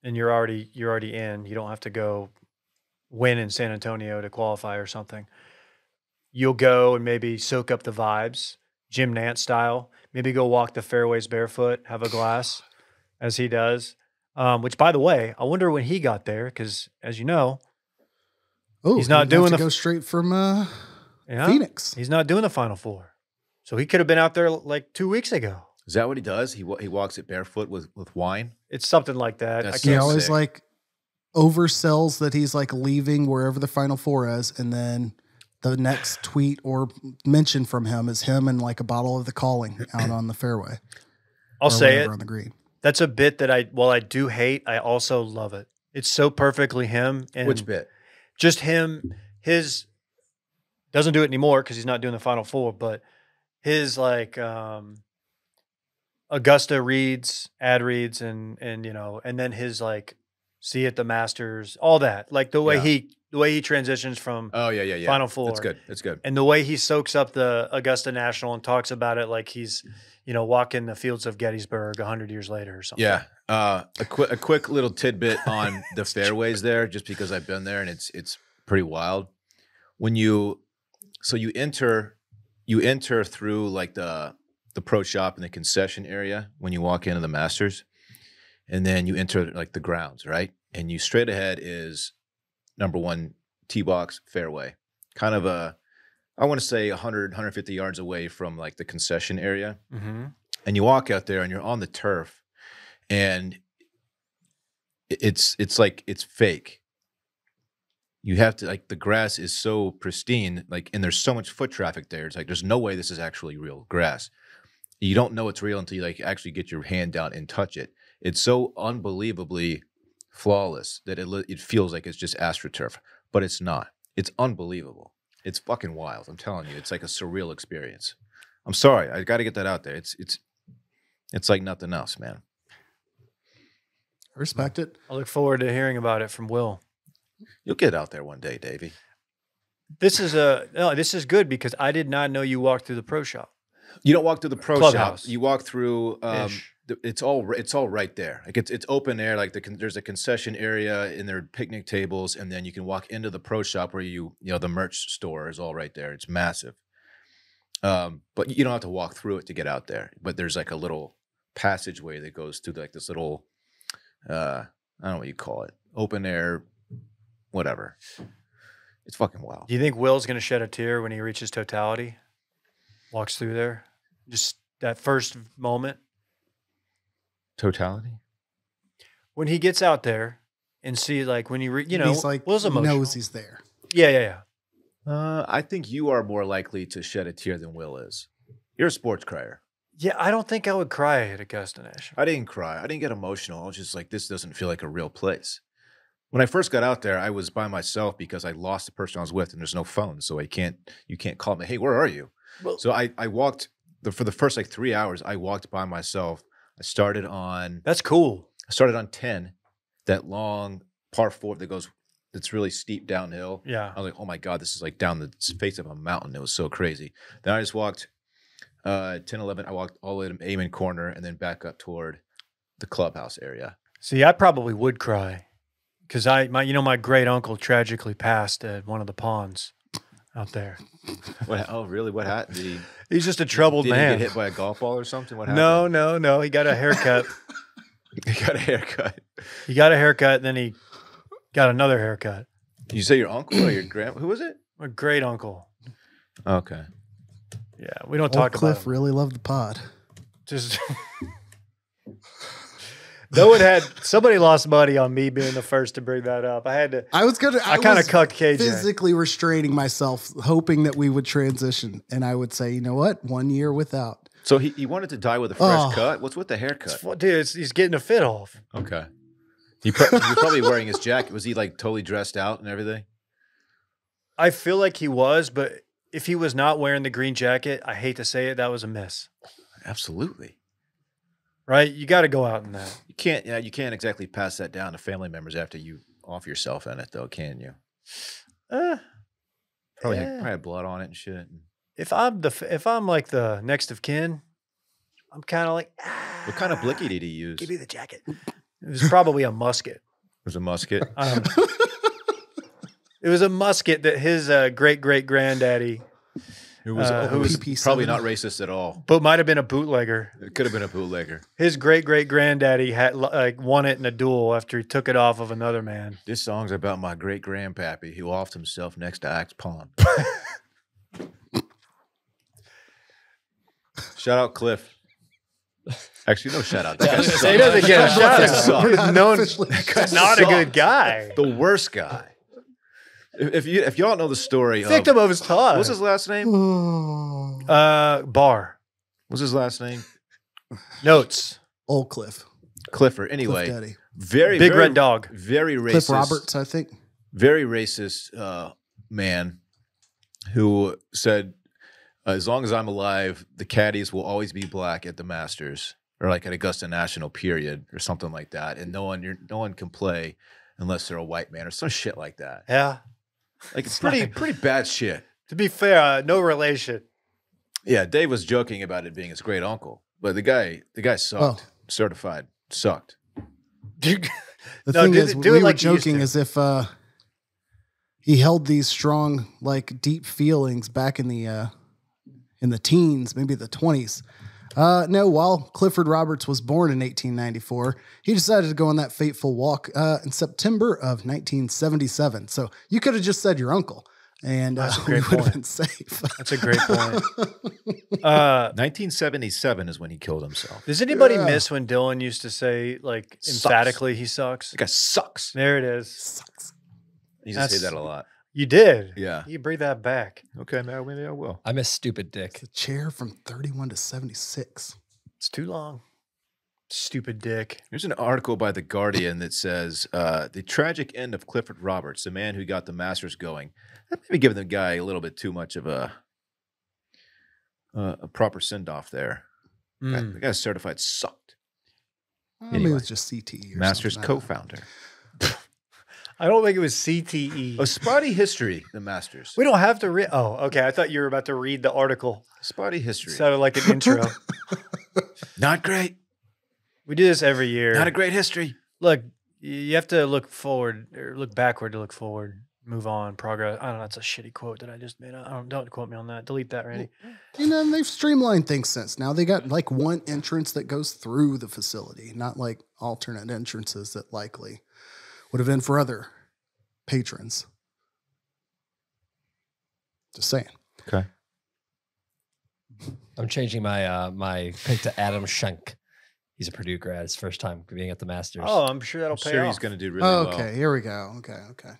and you're already you're already in, you don't have to go win in San Antonio to qualify or something. You'll go and maybe soak up the vibes, Jim Nantz style. Maybe go walk the fairways barefoot, have a glass, as he does. Um, which, by the way, I wonder when he got there because, as you know, Oh, He's not doing the- go straight from uh, yeah, Phoenix. he's not doing the Final Four, so he could have been out there like two weeks ago. Is that what he does? He wa- he walks it barefoot with with wine. It's something like that. That's He can't. so always sick. like oversells that he's like leaving wherever the Final Four is, and then the next tweet or mention from him is him and like a bottle of the calling out on the fairway. I'll say it. on the green. That's a bit that I, while I do hate, I also love it. It's so perfectly him and Which bit? just him. His doesn't do it anymore because he's not doing the final four, but his like um Augusta reads, ad reads, and and you know, and then his like see at the Masters, all that, like the way Yeah. he the way he transitions from Oh yeah, yeah, yeah. Final Four. That's good. That's good. and the way he soaks up the Augusta National and talks about it like he's you know walking the fields of Gettysburg a hundred years later or something. Yeah. Uh, a quick a quick little tidbit on the fairways there, just because I've been there and it's it's pretty wild. When you so you enter you enter through like the the pro shop and the concession area when you walk into the Masters, and then you enter like the grounds, right? And you straight ahead is number one tee box fairway, kind of a I want to say 100 150 yards away from like the concession area. Hmm and you walk out there and you're on the turf and it's it's like it's fake. You have to like the grass is so pristine like and there's so much foot traffic there. It's like there's no way this is actually real grass you don't know it's real until you like actually get your hand down and touch it it's so unbelievably flawless that it it feels like it's just astroturf but it's not it's unbelievable it's fucking wild i'm telling you it's like a surreal experience i'm sorry i got to get that out there it's it's it's like nothing else, man. I respect it. I look forward to hearing about it from Will. You'll get out there one day, Davey. This is a no. This is good because I did not know you walked through the pro shop. You don't walk through the pro Clubhouse. shop. You walk through. Um, th- it's all it's all right there. Like it's it's open air. Like the con- there's a concession area and there are picnic tables, and then you can walk into the pro shop where you you know the merch store is all right there. It's massive. Um, but you don't have to walk through it to get out there. But there's like a little passageway that goes through like this little, uh, I don't know what you call it, open air, whatever. It's fucking wild. Do you think Will's going to shed a tear when he reaches totality? Walks through there, just that first moment Totality. when he gets out there and see like when he, re, you know he's like Will's emotional. knows he's there. yeah, yeah, yeah. Uh, I think you are more likely to shed a tear than Will is. You're a sports crier. Yeah, I don't think I would cry at Augusta National. I didn't cry. I didn't get emotional. I was just like, this doesn't feel like a real place. When I first got out there, I was by myself because I lost the person I was with, and there's no phone, so I can't. You can't call me. Hey, where are you? Well, So I I walked the, for the first like three hours. I walked by myself. I started on that's cool. I started on ten, that long par four that goes that's really steep downhill. Yeah. I was like, oh my God, this is like down the face of a mountain. It was so crazy. Then I just walked uh 10, 11. I walked all the way to Amen Corner and then back up toward the clubhouse area. See, I probably would cry because I, my, you know, my great uncle tragically passed at one of the ponds out there. What? Oh, really? What happened? Did he, He's just a troubled did man. he get hit by a golf ball or something? What happened? no, no. no. He got a haircut. he got a haircut. he got a haircut, then he got another haircut. You say your uncle or your grand? Who was it? My great uncle. Okay. Yeah, we don't Old talk Cliff about him. really loved the pod. Just though it had somebody lost money on me being the first to bring that up. I had to. I was gonna. I, I, kind of was cucked KJ. physically restraining myself, hoping that we would transition, and I would say, you know what, one year without. So he, he wanted to die with a fresh Oh. cut. What's with the haircut? fu- dude, it's, he's getting a fit off. Okay. He, pro- he was probably wearing his jacket. Was he like totally dressed out and everything? I feel like he was, but if he was not wearing the green jacket, I hate to say it, that was a miss. Absolutely. Right? You got to go out in that. You can't. Yeah, you can't exactly pass that down to family members after you off yourself in it, though, can you? Uh, Probably, had, Yeah. probably had blood on it and shit. if I'm the if I'm like the next of kin, I'm kind of like What kind of "Ah, blicky did he use? Give me the jacket. It was probably a musket. It was a musket. Um, it was a musket that his uh, great great granddaddy, It was, Uh, it was PP7? probably not racist at all. but might have been a bootlegger. It could have been a bootlegger. His great great granddaddy had like won it in a duel after he took it off of another man. This song's about my great grandpappy who offed himself next to Axe Pond. shout out Cliff. Actually, no shout out. That Yeah, guy was gonna sucks. say, he doesn't get a That shout guy out. sucks. We're not known- Not a good guy. The worst guy. If if you if y'all know the story, Victim of, of his time. what's his last name? Uh, bar What's his last name? notes. Old Cliff. Clifford. Cliff Anyway, Daddy. very Big very, red dog. Very racist. Cliff Roberts, I think. very racist uh, man who said, "As long as I'm alive, the caddies will always be black at the Masters, or like at Augusta National, period, or something like that, and no one, you're, no one can play unless they're a white man or some shit like that. Yeah. Like it's pretty, pretty bad shit. To be fair, uh, no relation. Yeah, Dave was joking about it being his great uncle, but the guy, the guy sucked, Well. certified, sucked. Dude, The No, thing do is, do we it were like joking as if uh, he held these strong, like deep feelings back in the uh, in the teens, maybe the twenties. Uh, no, while Clifford Roberts was born in 1894, he decided to go on that fateful walk uh, in September of 1977. So you could have just said your uncle, and uh, we great would have been safe. that's a great point. Uh, 1977 is when he killed himself. does anybody Yeah. miss when Dylan used to say like Sucks. emphatically he sucks? The guy sucks. There it is. Sucks. He used to say that a lot. You did. Yeah. You bring that back. Okay, now maybe I will. I miss stupid dick. The chair from 31 to 76. It's too long. Stupid dick. Here's an article by The Guardian that says uh, the tragic end of Clifford Roberts, the man who got the Masters going. That maybe giving the guy a little bit too much of a uh, a proper send off there. That- Mm. The guy certified sucked. I mean, it was just CTE. Or Masters something. I don't know. co-founder. I don't think it was CTE. A oh, spotty history. The Masters. we don't have to read. Oh, okay. I thought you were about to read the article. Spotty history. Sounded like an intro. Not great. we do this every year. Not a great history. look, you have to look forward or look backward to look forward. Move on, progress. I don't know. That's a shitty quote that I just made. I don't, don't quote me on that. Delete that, Randy. You know, they've streamlined things since. Now they got like one entrance that goes through the facility, not like alternate entrances that likely would have been for other patrons. Just saying. Okay. I'm changing my uh, my pick to Adam Schenk. He's a Purdue grad. His first time being at the Masters. Oh, I'm sure that'll I'm pay sure off. he's going to do really okay, well. Okay, here we go. Okay, okay.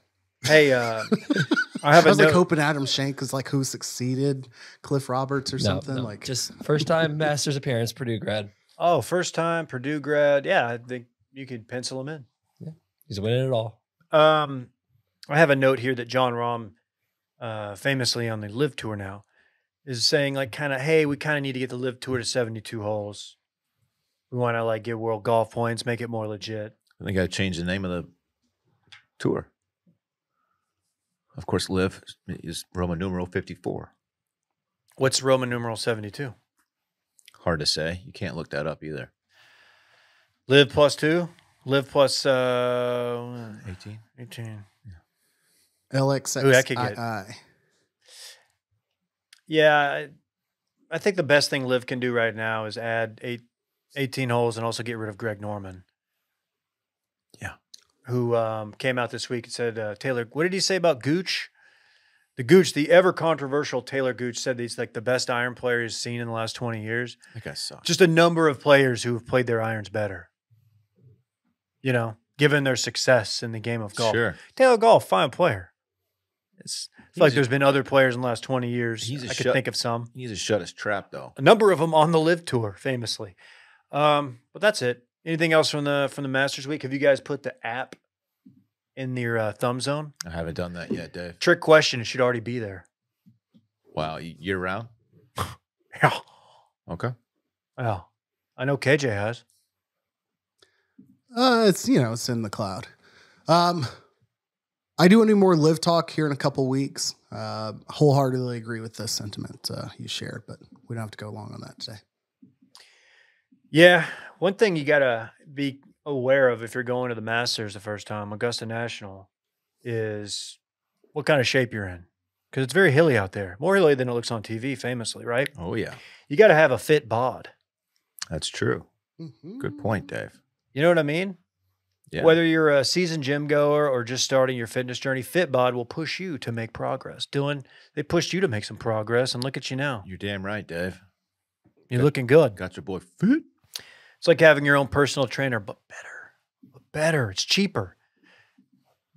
Hey, uh, I I, have a was like note. hoping Adam Schenk is like who succeeded Cliff Roberts or No, something. no, like just first time Masters appearance, Purdue grad. oh, first time Purdue grad. Yeah, I think you could pencil him in. He's winning it all. Um, I have a note here that John Rahm, uh, famously on the LIV Tour now, is saying like kind of, hey, we kind of need to get the LIV Tour to seventy-two holes. We want to like get world golf points, make it more legit. I think I changed the name of the tour. Of course, LIV is Roman numeral 54. What's Roman numeral seventy-two? Hard to say. You can't look that up either. LIV plus two. LIV plus uh, 18. eighteen. LXX. Ooh, that could get- Yeah, I, I think the best thing LIV can do right now is add eight, 18 holes and also get rid of Greg Norman. Yeah. Who um, came out this week and said, uh, Taylor, what did he say about Gooch? The Gooch, the ever controversial Taylor Gooch said he's like the best iron player he's seen in the last 20 years. That guy sucks. Just a number of players who have played their irons better. You know, given their success in the game of golf. Sure. Taylor Golf, fine player. It's, like a- there's been other players in the last 20 years. He's a I could shut- think of some. He's a shut his trap, though. A number of them on the LIV tour, famously. Um, but that's it. Anything else from the from the Masters week? Have you guys put the app in your uh, thumb zone? I haven't done that yet, Dave. Trick question. It should already be there. Wow. Year round? Yeah. Okay. Well, I know KJ has. Uh, it's you know, it's in the cloud. Um, I do any more LIV talk here in a couple weeks. Uh, wholeheartedly agree with the sentiment uh, you shared, but we don't have to go long on that today. Yeah, one thing you gotta be aware of if you're going to the Masters the first time, Augusta National, is what kind of shape you're in. Because it's very hilly out there, more hilly than it looks on TV, famously, right? Oh yeah, You got to have a fit bod. that's true. Good point, Dave. You know what I mean? Yeah. Whether you're a seasoned gym goer or just starting your fitness journey, FitBod will push you to make progress. Dylan, they pushed you to make some progress, and look at you now. You're damn right, Dave. You're looking good. Got your boy fit. It's like having your own personal trainer, but better. But better. It's cheaper.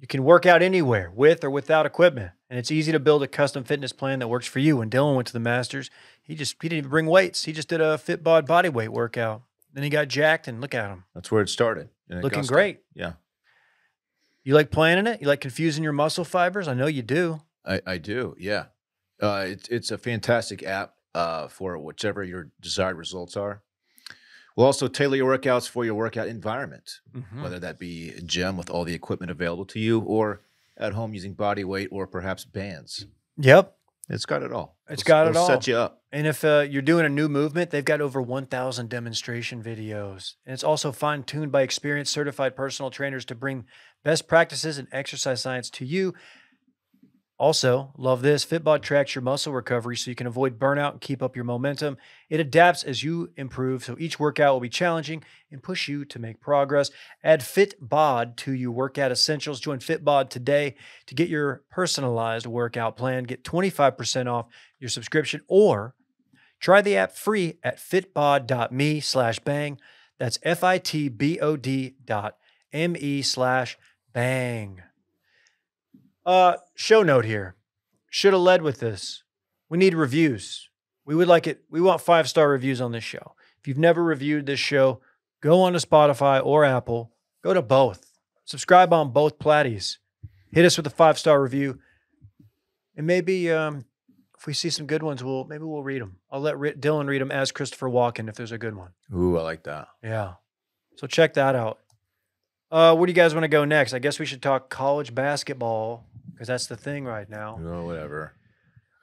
You can work out anywhere with or without equipment. And it's easy to build a custom fitness plan that works for you. When Dylan went to the Masters, he just he didn't even bring weights. He just did a FitBod body weight workout. Then he got jacked and look at him. That's where it started. in Looking Augusta. great. Yeah, You like planning it? You like confusing your muscle fibers? I know you do. I, I do. Yeah, uh, it's it's a fantastic app uh, for whichever your desired results are. We'll also tailor your workouts for your workout environment, Mhm. whether that be a gym with all the equipment available to you, or at home using body weight or perhaps bands. Yep. It's got it all. It's it's got it it'll all. Set you up. And if uh, you're doing a new movement, they've got over 1,000 demonstration videos. And it's also fine tuned by experienced certified personal trainers to bring best practices and exercise science to you. Also, love this Fitbod tracks your muscle recovery so you can avoid burnout and keep up your momentum. It adapts as you improve, so each workout will be challenging and push you to make progress. Add Fitbod to your workout essentials. Join Fitbod today to get your personalized workout plan. Get 25% off your subscription or try the app free at fitbod.me slash bang. That's F-I-T-B-O-D dot M-E slash bang. Uh, show note here. Should have led with this. We need reviews. We would like it. We want five star reviews on this show. If you've never reviewed this show, go on to Spotify or Apple. Go to both. Subscribe on both platties. Hit us with a five star review, and maybe um, if we see some good ones, we'll maybe we'll read them. I'll let Dylan read them as Christopher Walken if there's a good one. Ooh, I like that. Yeah. So check that out. Uh, where do you guys want to go next? I guess we should talk college basketball because that's the thing right now. Oh, whatever.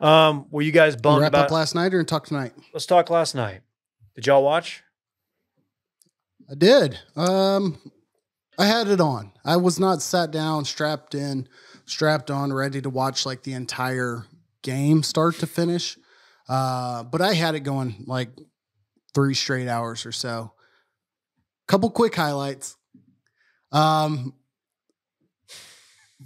Um, were you guys You bummed wrap about? up last night or talk tonight? let's talk last night. Did y'all watch? I did. Um, I had it on. I was not sat down, strapped in, strapped on, ready to watch like the entire game start to finish. Uh, but I had it going like three straight hours or so. Couple quick highlights. Um,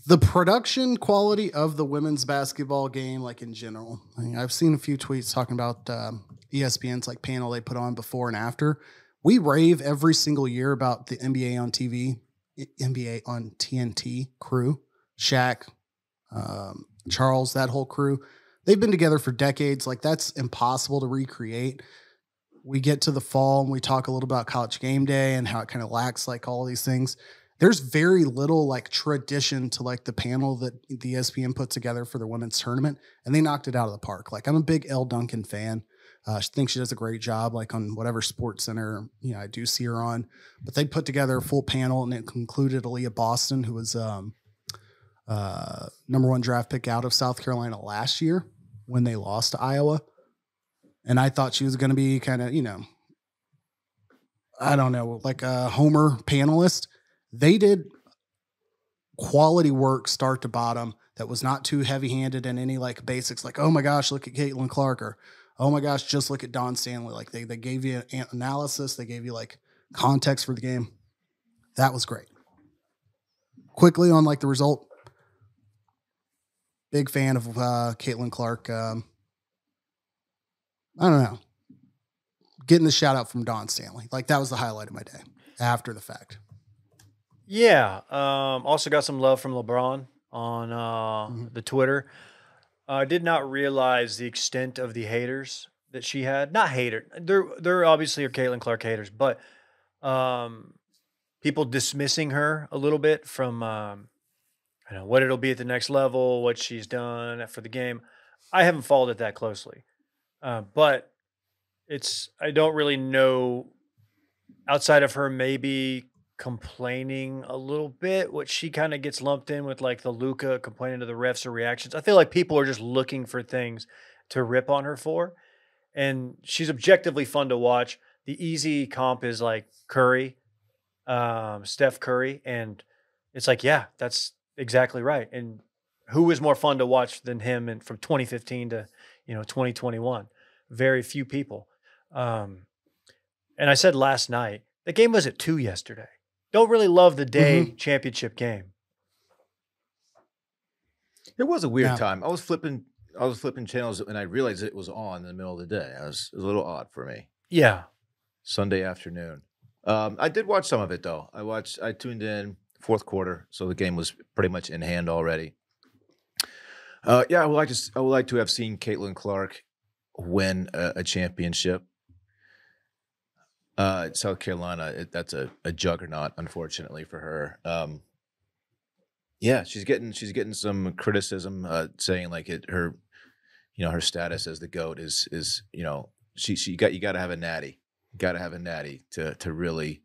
the production quality of the women's basketball game, like in general. I mean, I've seen a few tweets talking about um, ESPN's like panel they put on before and after we rave every single year about the NBA on TV, NBA on TNT crew, Shaq, um, Charles, that whole crew. They've been together for decades. Like that's impossible to recreate. We get to the fall and we talk a little about college game day and how it kind of lacks like all these things. There's very little like tradition to like the panel that the ESPN put together for the women's tournament, and they knocked it out of the park. Like I'm a big Elle Duncan fan. Uh, I think she does a great job, like on whatever sports center you know I do see her on. But they put together a full panel, and it concluded Aaliyah Boston, who was um, uh, number one draft pick out of South Carolina last year when they lost to Iowa. And I thought she was going to be kind of you know, I don't know, like a Homer panelist. They did quality work, start to bottom. That was not too heavy handed in any like basics, like oh my gosh, look at Caitlin Clark or oh my gosh, just look at Dawn Staley. Like they they gave you an analysis, they gave you like context for the game. That was great. Quickly on like the result. Big fan of uh Caitlin Clark. Um I don't know. Getting the shout out from Dawn Staley. Like that was the highlight of my day after the fact. Yeah. Um, also got some love from LeBron on uh, Mhm. the Twitter. I did not realize the extent of the haters that she had. Not hater. They're they're obviously are Caitlin Clark haters, but um, people dismissing her a little bit from um, I don't know what it'll be at the next level, what she's done for the game. I haven't followed it that closely, uh, but it's I don't really know outside of her maybe complaining a little bit, which she kind of gets lumped in with like the Luka complaining to the refs or reactions. I feel like people are just looking for things to rip on her for. And she's objectively fun to watch. The easy comp is like Curry, um, Steph Curry. And it's like, yeah, that's exactly right. And who is more fun to watch than him and from 2015 to, you know, 2021? Very few people. Um, and I said last night, the game was at two yesterday. Don't really love the day championship game. It was a weird Now- time. I was flipping. I was flipping channels and I realized it was on in the middle of the day. I was, it was a little odd for me. Yeah. Sunday afternoon. Um, I did watch some of it though. I watched. I tuned in fourth quarter, so the game was pretty much in hand already. Uh, yeah, I would like to. I would like to have seen Caitlin Clark win a, a championship. Uh, South Carolina, it, that's a, a juggernaut, unfortunately for her. Um, yeah, she's getting she's getting some criticism, uh, saying like it her, you know, her status as the goat is is you know she she got you got to have a natty, got to have a natty to to really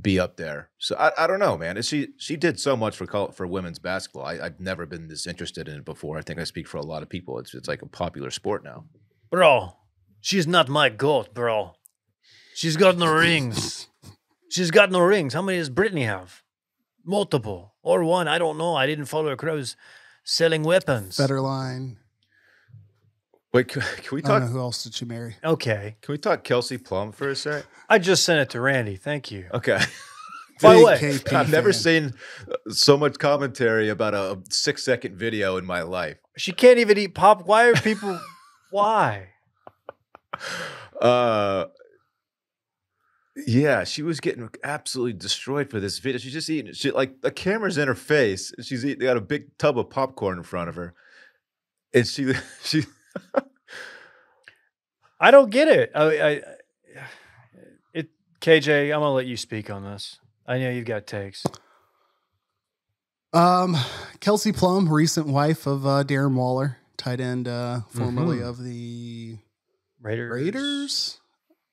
be up there. So I, I don't know, man. She she did so much for col- for women's basketball. I, I've never been this interested in it before. I think I speak for a lot of people. It's it's like a popular sport now. Bro, she's not my goat, bro. She's got no rings. She's got no rings. How many does Brittany have? Multiple. Or one. I don't know. I didn't follow her crow's selling weapons. Federline. Wait, can, can we I don't know talk? who else did she marry. Okay. Can we talk Kelsey Plum for a sec? I just sent it to Randy. Thank you. Okay. By the way, KP I've never fan. seen uh, so much commentary about a six second video in my life. She can't even eat pop. Why are people why? Uh, yeah, she was getting absolutely destroyed for this video. She's just eating. She like the camera's in her face. and She's eating. Got a big tub of popcorn in front of her, and she she. I don't get it. I, I it KJ, I'm gonna let you speak on this. I know you've got takes. Um, Kelsey Plum, recent wife of uh, Darren Waller, tight end, uh, formerly Mhm. of the Raiders. Raiders.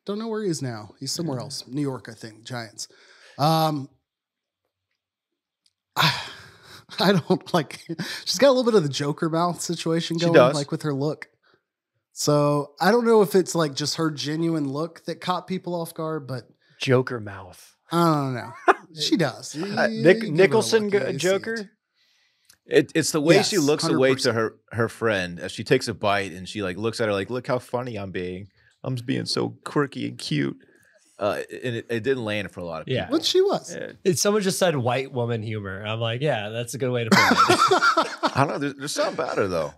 Don't know where he is now. He's somewhere else. New York, I think. Giants. Um, I, I don't like. She's got a little bit of the Joker mouth situation going, like with her look. So I don't know if it's like just her genuine look that caught people off guard, but Joker mouth. I don't know. She does. Uh, Nick, give it a Nicholson look, go- you see it. Joker. It, it's the way she Yes, looks away to 100%. her her friend as she takes a bite and she like looks at her like, "Look how funny I'm being. I'm just being so quirky and cute." Uh, and it, it didn't land for a lot of people. Yeah. people. What she was. Uh, someone just said white woman humor. I'm like, yeah, that's a good way to put it. I don't know. There's, there's something about her though.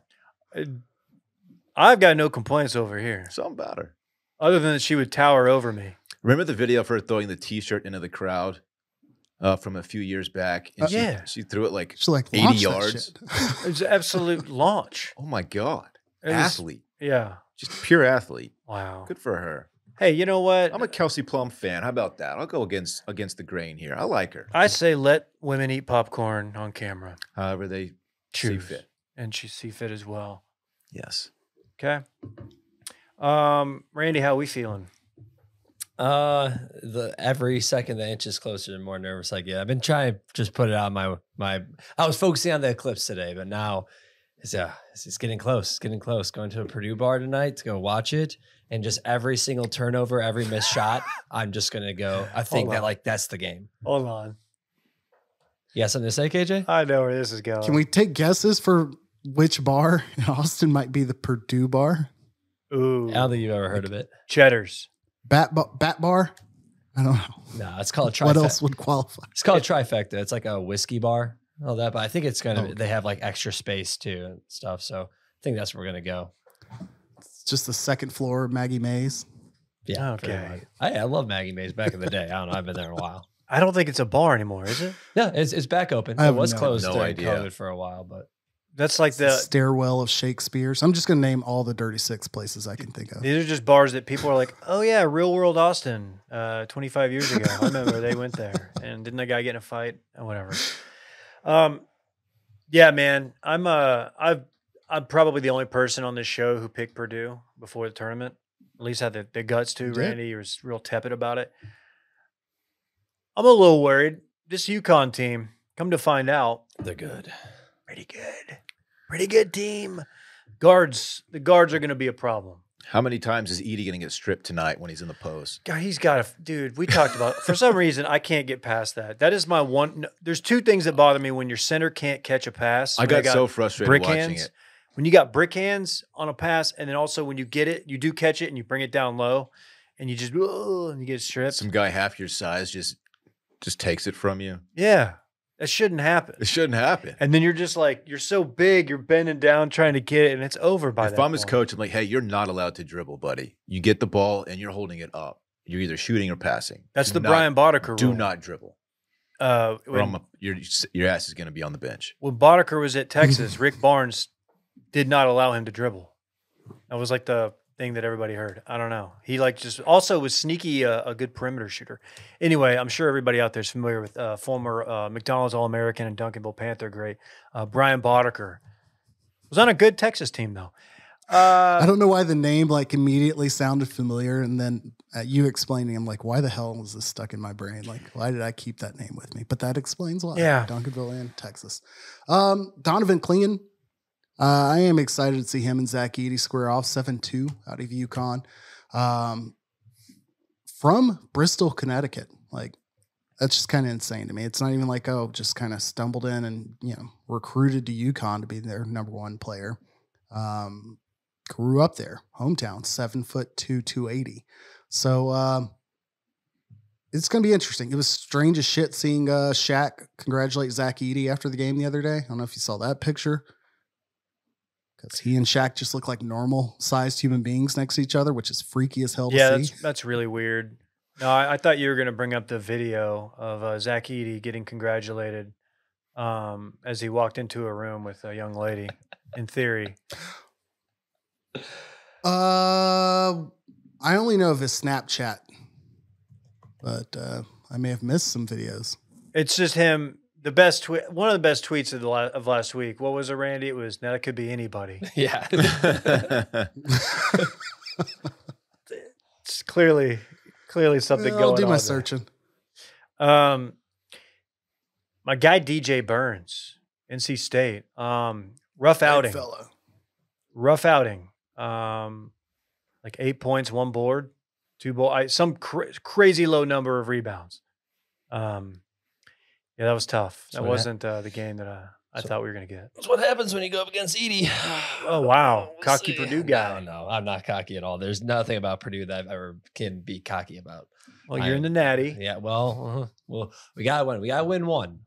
I've got no complaints over here, Something about her. other than that she would tower over me. Remember the video of her throwing the T-shirt into the crowd uh, from a few years back? And Uh, she, yeah. she threw it like, She's like 80 "Launch that yards. shit." It's an absolute launch. oh my god, It was- athlete, Yeah. just pure athlete. Wow. Good for her. Hey, you know what? I'm a Kelsey Plum fan. How about that? I'll go against against the grain here. I like her. I say let women eat popcorn on camera. However they see Choose. fit. And she see fit as well. Yes. Okay. Um, Randy, how we feeling? Uh, the every second the inch is closer and more nervous I get. I've been trying to just put it on my my. I was focusing on the eclipse today, but now it's uh it's, it's getting close. It's getting close. Going to a Purdue bar tonight to go watch it, and just every single turnover, every missed shot, I'm just gonna go. I think that like that's the game. Hold on. You got something to say, KJ? I know where this is going. Can we take guesses for which bar in Austin might be the Purdue bar? Ooh. I don't think you've ever heard of it. Cheddars. Bat ba- Bat Bar? I don't know. No, it's called a What trifecta. else would qualify? It's called a trifecta. It's like a whiskey bar, all that. But I think it's gonna. Oh, okay. They have like extra space too and stuff. So I think that's where we're gonna go. It's just the second floor of Maggie Mae's. Yeah. Okay. I, oh, I love Maggie Mae's back in the day. I don't know. I've been there a while. I don't think it's a bar anymore, is it? No, it's, it's back open. I It was no- closed no during idea. COVID for a while, but That's like It's the the stairwell of Shakespeare's. So I'm just going to name all the Dirty Six places I can think of. these are just bars that people are like, oh yeah, real world Austin, uh, 25 years ago. I remember they went there and didn't that guy get in a fight or whatever. Um, yeah, man, I'm uh, I've I'm probably the only person on this show who picked Purdue before the tournament. At least had the, the guts to. You did? Randy was real tepid about it. I'm a little worried. This UConn team, come to find out, They're good. pretty good. Pretty good team. Guards, the guards are going to be a problem. How many times is Edey going to get stripped tonight when he's in the post? God, he's got a dude. We talked about for some reason I can't get past that. That is my one. no, There's two things that bother me when your center can't catch a pass. I they got, so frustrated brick watching hands. it. When you got brick hands on a pass, and then also when you get it, you do catch it and you bring it down low, and you just and you get stripped. Some guy half your size just just takes it from you. yeah, that shouldn't happen. It shouldn't happen. And then you're just like you're so big, you're bending down trying to get it, and it's over by if that I'm his point. coach, I'm like, hey, you're not allowed to dribble, buddy. You get the ball and you're holding it up. You're either shooting or passing. That's Do the not- Brian Boddicker Do rule. not dribble, Uh, when, a, your your ass is going to be on the bench. when Boddicker was at Texas, Rick Barnes did not allow him to dribble. That was like the thing that everybody heard. I don't know. He like just also was sneaky uh, a good perimeter shooter. Anyway, I'm sure everybody out there is familiar with uh, former uh, McDonald's All American and Duncanville Panther great uh, Brian Boddicker. Was on a good Texas team though. I Uh, don't know why the name like immediately sounded familiar, and then uh, you explaining, I'm like, why the hell was this stuck in my brain? Like, why did I keep that name with me? But that explains why. Yeah. Duncanville and Texas. Um, Donovan Clingan. Uh, I am excited to see him and Zach Edey square off seven two out of UConn, um, from Bristol, Connecticut. Like, that's just kind of insane to me. It's not even like oh, just kind of stumbled in and you know recruited to UConn to be their number one player. Um, grew up there, hometown, seven foot two, 280. So um, it's going to be interesting. It was strange as shit seeing uh, Shaq congratulate Zach Edey after the game the other day. I don't know if you saw that picture. Because he and Shaq just look like normal sized human beings next to each other, which is freaky as hell yeah, to that's see. that's really weird. No, I, I thought you were going to bring up the video of uh, Zach Edey getting congratulated um, as he walked into a room with a young lady. In theory, Uh, I only know of his Snapchat, but uh, I may have missed some videos. it's just him. The best tweet, one of the best tweets of the la- of last week. What was it, Randy? It was now that could be anybody. Yeah. It's clearly, clearly something Well, going I'll do on. my there. searching. Um, my guy DJ Burns, NC State. Um, rough Big outing. fellow. rough outing. Um, like eight points, one board, two ball, I, some cra- crazy low number of rebounds. Um, yeah, that was tough. So That wasn't uh, the game that I, I So- thought we were gonna get. That's what happens when you go up against Edey. Oh, wow. We'll Cocky see. Purdue guy. No, no, I'm not cocky at all. There's nothing about Purdue that I've ever can be cocky about. Well, you're I- in the natty. Yeah, well, uh-huh. well, we gotta win. We gotta win one.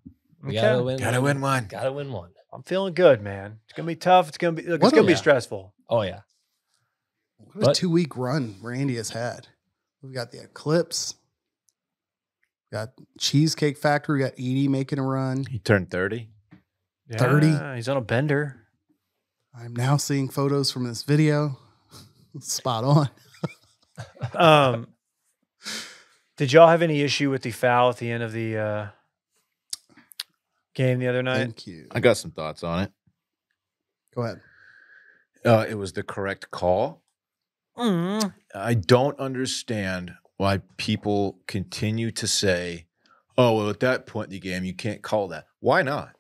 We Okay. gotta win. Gotta win one. Gotta win one. I'm feeling good, man. It's gonna be tough. It's gonna be. Look, it's gonna a- be stressful. Oh yeah. What a two week run Randy has had. We've got the Eclipse, got Cheesecake Factory, got Edey making a run. he turned 30. 30. Yeah, He's on a bender. I'm now seeing photos from this video. Spot on. Um, did y'all have any issue with the foul at the end of the uh, game the other night? Thank you. I got some thoughts on it. Go ahead. Uh, it was the correct call. Mm. I don't understand why people continue to say, "Oh, well, at that point in the game, you can't call that." Why not?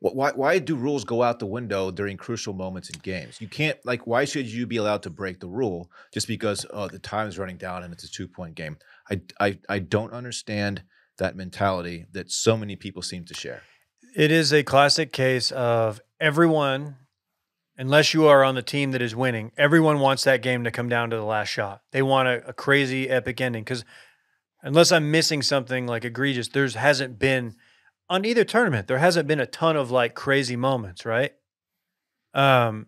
Why why do rules go out the window during crucial moments in games? You can't like. Why should you be allowed to break the rule just because oh the time's running down and it's a two point game? I I I don't understand that mentality that so many people seem to share. It is a classic case of everyone, unless you are on the team that is winning, everyone wants that game to come down to the last shot. They want a, a crazy epic ending because unless I'm missing something like egregious, there's hasn't been on either tournament. There hasn't been a ton of like crazy moments, right? Um,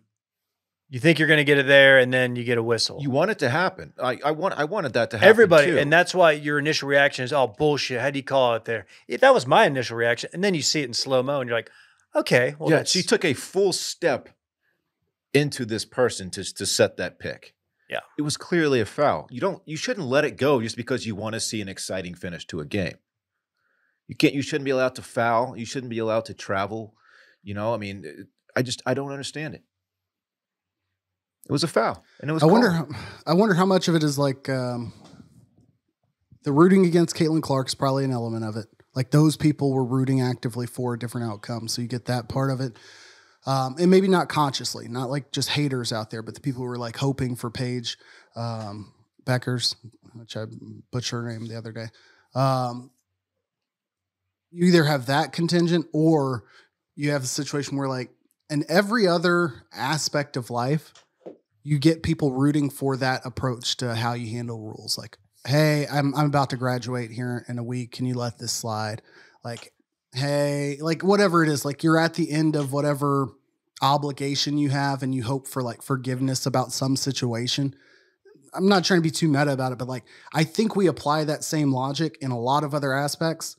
you think you're going to get it there, and then you get a whistle. You want it to happen. I I want I wanted that to happen. Everybody, too. and that's why your initial reaction is, "Oh bullshit! How do you call it there?" If that was my initial reaction, and then you see it in slow mo, and you're like, "Okay, well, yeah, she took a full step into this person to to set that pick. Yeah. It was clearly a foul. You don't you shouldn't let it go just because you want to see an exciting finish to a game. You can't you shouldn't be allowed to foul. You shouldn't be allowed to travel. You know, I mean, I just I don't understand it. It was a foul, and it was. I wonder how I wonder how much of it is like um the rooting against Caitlin Clark is probably an element of it. Like those people were rooting actively for a different outcome. so you get that part of it. Um, and maybe not consciously, not like just haters out there, but the people who were like hoping for Paige um, Bueckers, which I butchered her name the other day. Um, you either have that contingent or you have a situation where like in every other aspect of life, you get people rooting for that approach to how you handle rules. Like, hey, I'm I'm about to graduate here in a week. Can you let this slide? Like, hey, like whatever it is, like you're at the end of whatever obligation you have and you hope for like forgiveness about some situation. I'm not trying to be too meta about it, but like I think we apply that same logic in a lot of other aspects.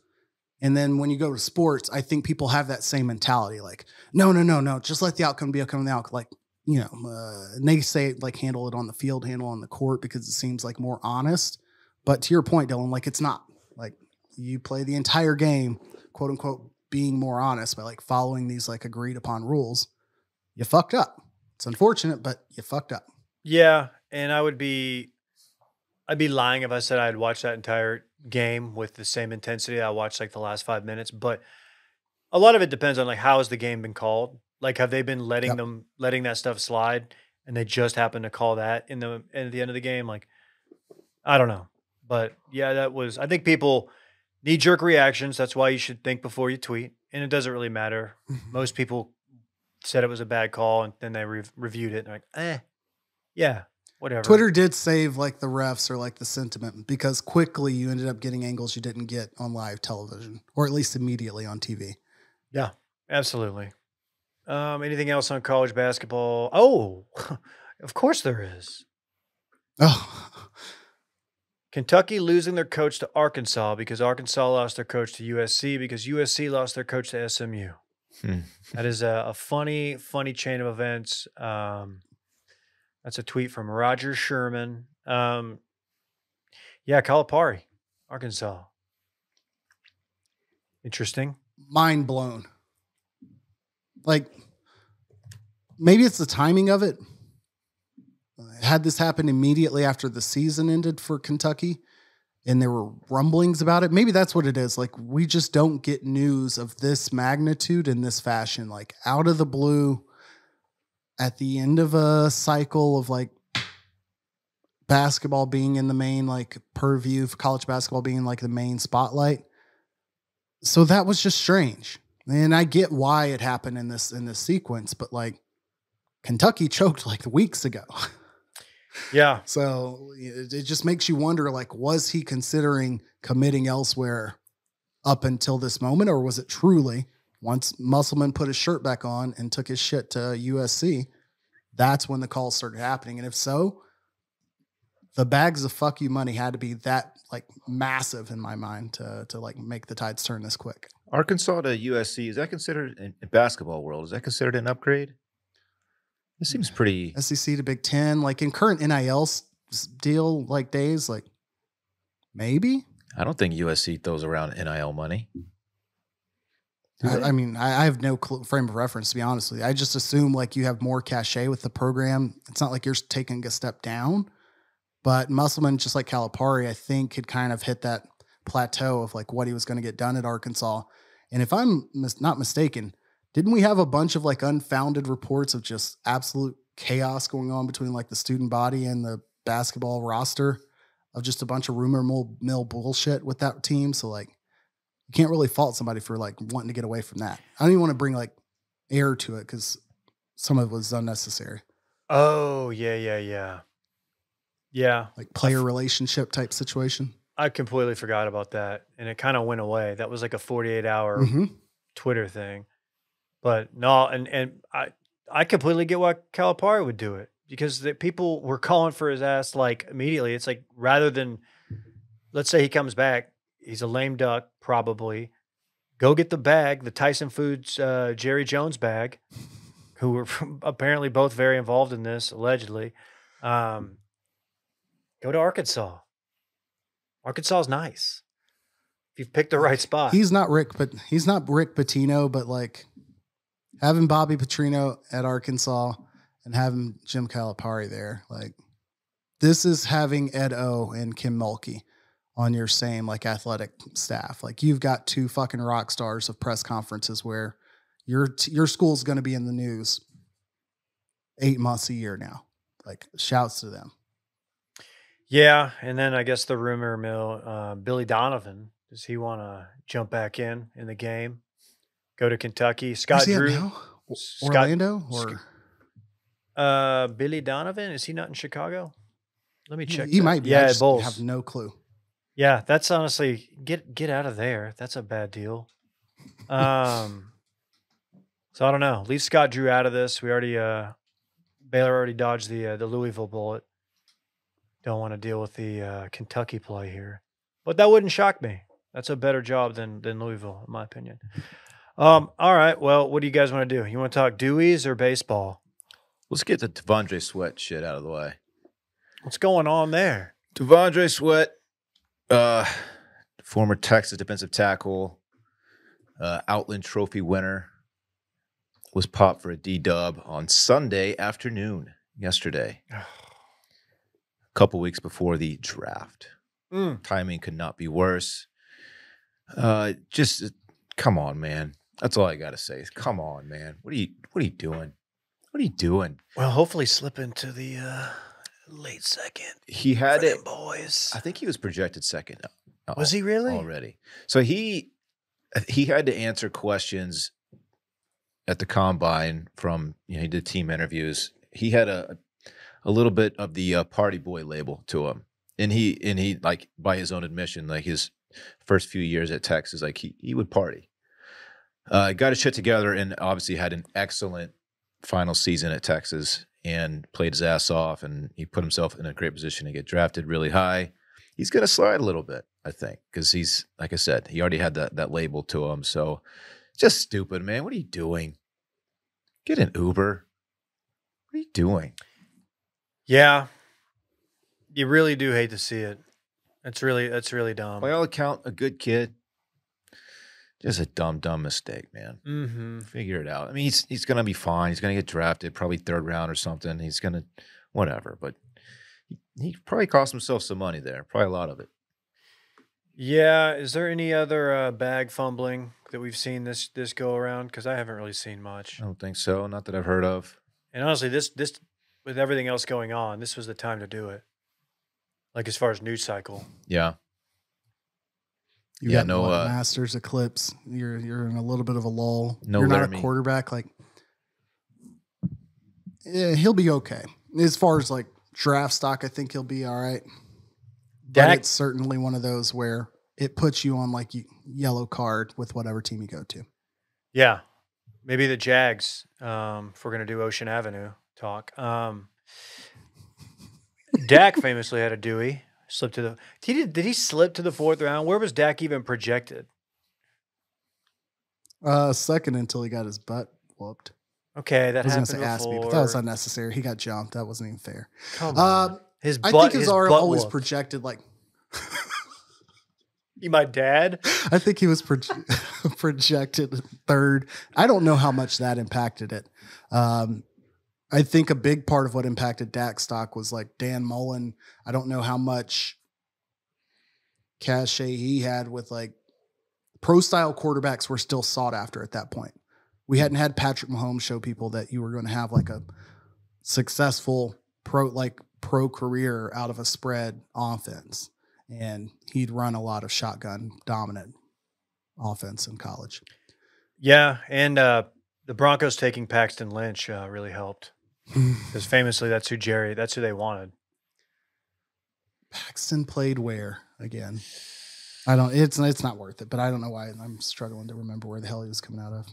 And then when you go to sports, I think people have that same mentality like, no, no, no, no, just let the outcome be outcome the outcome. Like, you know, uh, and they say like handle it on the field, handle on the court because it seems like more honest. But to your point, Dylan, like it's not like you play the entire game, quote unquote, being more honest by like following these like agreed upon rules. You fucked up. It's unfortunate, but you fucked up. Yeah, and I would be, I'd be lying if I said I'd watched that entire game with the same intensity I watched like the last five minutes. But a lot of it depends on like how has the game been called. Like, have they been letting Yep. them letting that stuff slide, and they just happen to call that in the at the end of the game? Like, I don't know, but yeah, that was. I think people knee jerk reactions. That's why you should think before you tweet, and it doesn't really matter. Most people said it was a bad call, and then they re- reviewed it. And they're like, eh, yeah, whatever. Twitter did save like the refs or like the sentiment because quickly you ended up getting angles you didn't get on live television or at least immediately on TV. Yeah, absolutely. Um, anything else on college basketball? Oh, of course there is. Oh, Kentucky losing their coach to Arkansas because Arkansas lost their coach to USC because USC lost their coach to SMU. Hmm. That is a, a funny, funny chain of events. Um, that's a tweet from Roger Sherman. Um, yeah, Calipari, Arkansas. Interesting. mind blown. Like maybe it's the timing of it. Had this happen immediately after the season ended for Kentucky and there were rumblings about it, maybe that's what it is. Like we just don't get news of this magnitude in this fashion like out of the blue at the end of a cycle of like basketball being in the main like purview, college basketball being like the main spotlight so that was just strange and i get why it happened in this in this sequence but like kentucky choked like weeks ago Yeah. so it, it just makes you wonder like was he considering committing elsewhere up until this moment or was it truly once musselman put his shirt back on and took his shit to usc that's when the calls started happening and if so the bags of fuck you money had to be that like massive in my mind to to like make the tides turn this quick Arkansas to USC is that considered in, in basketball world? Is that considered an upgrade? This seems pretty. SEC to Big Ten, like in current NIL deal like days, like maybe. I don't think USC throws around NIL money. I. I mean, I, I have no cl- frame of reference to be honest with you. I just assume like you have more cachet with the program. It's not like you're taking a step down, but Musselman, just like Calipari, I think had kind of hit that plateau of like what he was going to get done at Arkansas. And if I'm mis- not mistaken, didn't we have a bunch of like unfounded reports of just absolute chaos going on between like the student body and the basketball roster of just a bunch of rumor mill, bullshit with that team? So like, you can't really fault somebody for like wanting to get away from that. I don't even want to bring like air to it because some of it was unnecessary, Oh, yeah, yeah, yeah. Yeah. like player relationship type situation. I completely forgot about that. And it kind of went away. That was like a 48 hour Mhm. Twitter thing. But no, and and I I completely get why Calipari would do it because the people were calling for his ass like immediately. It's like rather than let's say he comes back, he's a lame duck probably. Go get the bag, the Tyson Foods uh, Jerry Jones bag, who were apparently both very involved in this allegedly. Um, go to Arkansas. Arkansas is nice. If you've picked the right spot. He's not Rick, but he's not Rick Pitino, but like having Bobby Petrino at Arkansas and having Jim Calipari there, like this is having Ed O and Kim Mulkey on your same like athletic staff. Like you've got two fucking rock stars of press conferences where your your school's going to be in the news eight months a year now. Like shouts to them. Yeah, and then I guess the rumor mill, uh, Billy Donovan. Does he want to jump back in in the game? Go to Kentucky. Scott he Drew. now? Scott- Orlando or Uh, Billy Donovan. Is he not in Chicago? Let me check. he that. might be. I Yeah, Bulls. have no clue. Yeah, that's honestly get get out of there. That's a bad deal. Um, so I don't know. Leave Scott Drew out of this. We already uh, Baylor already dodged the uh, the Louisville bullet. Don't want to deal with the uh, Kentucky play here, but that wouldn't shock me. That's a better job than than Louisville, in my opinion. Um, all right. Well, what do you guys want to do? You want to talk Deweys or baseball? Let's get the T'Vondre Sweat shit out of the way. What's going on there? T'Vondre Sweat, uh, former Texas defensive tackle, uh, Outland Trophy winner, was popped for a D dub on Sunday afternoon, yesterday, a couple weeks before the draft. Mm. Timing could not be worse. Uh, just come on, man. That's all I gotta say. Come on, man. What are you? What are you doing? What are you doing? Well, hopefully slip into the uh, late second. He had it. boys. I think he was projected second. uh, Was he really? already? So he he had to answer questions at the combine from you know he did team interviews. He had a a little bit of the uh, party boy label to him, and he and he like by his own admission, like his first few years at Texas, like he he would party. Uh, got his shit together, and obviously had an excellent final season at Texas, and played his ass off, and he put himself in a great position to get drafted really high he's going to slide a little bit, I think, because he's like I said, he already had that that label to him. So just stupid, man. What are you doing? Get an Uber. What are you doing? Yeah. You really do hate to see it. That's really that's really dumb. By all account, a good kid. Just a dumb, dumb mistake, man. mm-hmm. Figure it out. I mean, he's he's gonna be fine. He's gonna get drafted, probably third round or something. He's gonna whatever, but he, he probably cost himself some money there. Probably a lot of it. Yeah. Is there any other uh, bag fumbling that we've seen this this go around? Because I haven't really seen much. I don't think so. Not that I've heard of. And honestly, this this with everything else going on, this was the time to do it. Like as far as news cycle. Yeah. You Yeah, got no, no uh, Masters eclipse. You're you're in a little bit of a lull. No you're not Laramie. a quarterback. Like, yeah, he'll be okay. As far as like draft stock, I think he'll be all right. But it's certainly one of those where it puts you on like yellow card with whatever team you go to. Yeah. Maybe the Jags, um, if we're gonna do Ocean Avenue talk. Um Dak famously had a Dewey. Slipped to the he did did he slip to the fourth round? Where was Dak even projected? Uh, second until he got his butt whooped. Okay, I that was gonna say ass beat, but that was unnecessary. He got jumped. That wasn't even fair. Come on. Um, his I think his already butt always whooped. projected like. You my dad? I think he was proj- projected third. I don't know how much that impacted it. Um, I think a big part of what impacted Dak stock was like Dan Mullen. I don't know how much cachet he had with like pro style quarterbacks were still sought after at that point. We hadn't had Patrick Mahomes show people that you were going to have like a successful pro like pro career out of a spread offense and he'd run a lot of shotgun dominant offense in college. Yeah, and uh, the Broncos taking Paxton Lynch uh, really helped because famously that's who Jerry, that's who they wanted. Paxton played where again? I don't. It's it's not worth it, but I don't know why I'm struggling to remember where the hell he was coming out of.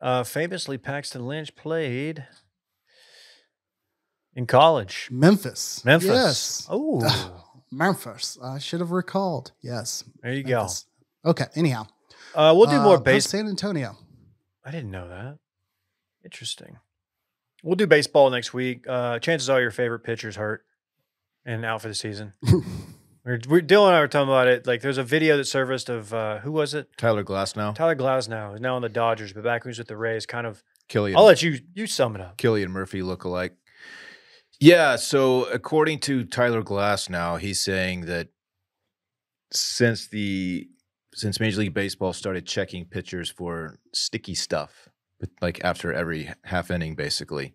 Uh, famously, Paxton Lynch played in college, Memphis. Memphis. Yes. Oh, Memphis. I should have recalled. Yes. there you Memphis. Okay. Anyhow. Uh, we'll do Uh, more how's base. San Antonio. I didn't know that. Interesting. We'll do baseball next week. Uh, chances are your favorite pitcher's hurt and out for the season. we're, we're Dylan and I were talking about it. Like, there's a video that surfaced of uh, who was it? Tyler Glasnow. Tyler Glasnow is now on the Dodgers, but back when he was with the Rays, kind of. Cillian. I'll let you you sum it up. Cillian Murphy look-alike. Yeah, so according to Tyler Glasnow, he's saying that since the since Major League Baseball started checking pitchers for sticky stuff, but like after every half inning, basically,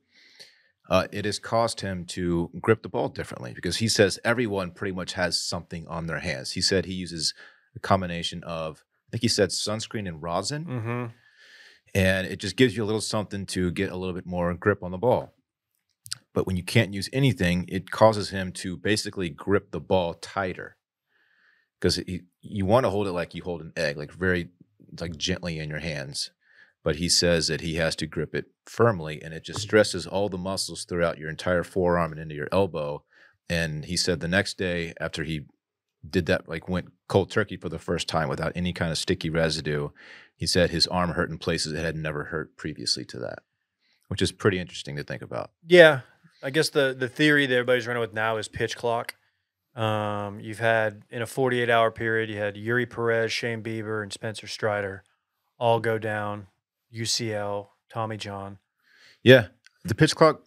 uh, it has caused him to grip the ball differently because he says everyone pretty much has something on their hands. He said he uses a combination of, I think he said sunscreen and rosin, Mm-hmm. and it just gives you a little something to get a little bit more grip on the ball. But when you can't use anything, it causes him to basically grip the ball tighter because you want to hold it like you hold an egg, like very like gently in your hands. But he says that he has to grip it firmly, and it just stresses all the muscles throughout your entire forearm and into your elbow. And he said the next day after he did that, like went cold turkey for the first time without any kind of sticky residue, he said his arm hurt in places it had never hurt previously to that, which is pretty interesting to think about. Yeah, I guess the the theory that everybody's running with now is pitch clock. Um, you've had in a 48 hour period, you had Eury Perez, Shane Bieber, and Spencer Strider all go down. UCL, Tommy John, Yeah, the pitch clock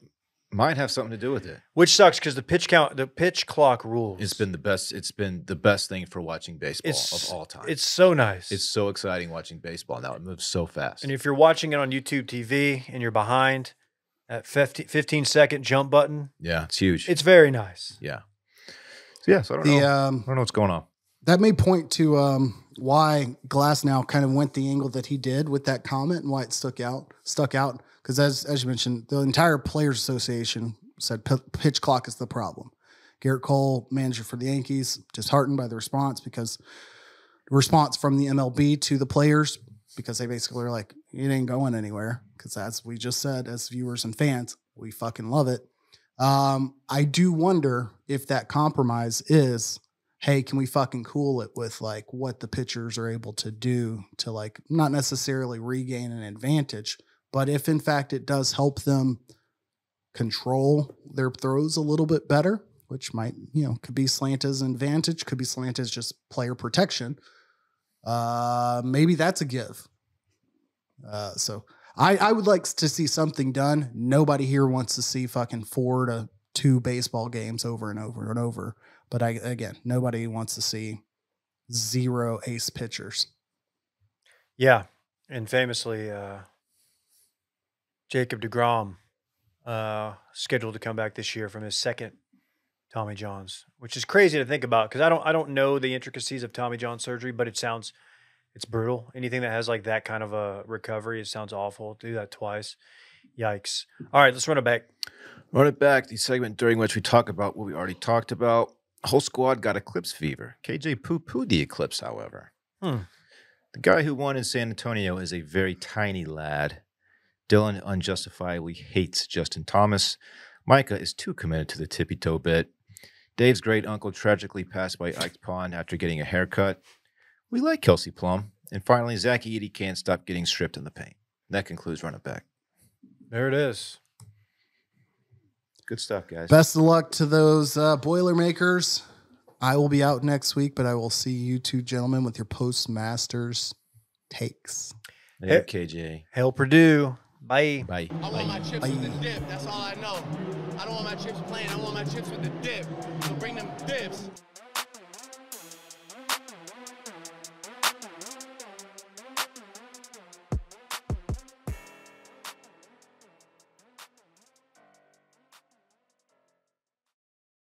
might have something to do with it. which sucks because the pitch count, the pitch clock rules. It's been the best. It's been the best thing for watching baseball It's- of all time. it's so nice. it's so exciting watching baseball now. It moves so fast. and if you're watching it on YouTube TV and you're behind at 15, 15 second jump button, yeah, it's huge. it's very nice. yeah. So yeah, so I don't The know. um, I don't know what's going on. That may point to um, why Glasnow kind of went the angle that he did with that comment and why it stuck out. Stuck out because as as you mentioned, the entire Players Association said pitch clock is the problem. Gerrit Cole, manager for the Yankees, disheartened by the response because response from the MLB to the players because they basically are like, it ain't going anywhere. Because as we just said, as viewers and fans, we fucking love it. Um, I do wonder if that compromise is hey, can we fucking cool it with like what the pitchers are able to do to like not necessarily regain an advantage, but if in fact it does help them control their throws a little bit better, which might, you know, could be Slanta's advantage, could be Slanta's just player protection. Uh, maybe that's a give. Uh, so I, I would like to see something done. Nobody here wants to see fucking four to two baseball games over and over and over. But I again, nobody wants to see zero ace pitchers. Yeah, and famously, uh, Jacob deGrom uh, scheduled to come back this year from his second Tommy John's, which is crazy to think about because I don't I don't know the intricacies of Tommy John surgery, but it sounds it's brutal. Anything that has like that kind of a recovery, it sounds awful. Do that twice, yikes! All right, let's run it back. Run it back. The segment during which we talk about what we already talked about. Whole squad got eclipse fever. KJ poo pooed the eclipse, however. Hmm. The guy who won in San Antonio is a very tiny lad. Dillon unjustifiably hates Justin Thomas. Micah is too committed to the tippy toe bit. Dave's great uncle tragically passed by Ike's Pond after getting a haircut. We like Kelsey Plum. And finally, Zach Edey can't stop getting stripped in the paint. That concludes Run It Back. There it is. Good stuff, guys. Best of luck to those uh, Boilermakers. I will be out next week, but I will see you two gentlemen with your postmasters takes. Later, KJ. Hail Purdue. Bye. Bye. I want my chips with the dip. That's all I know. I don't want my chips plain. I want my chips with the dip. So bring them dips.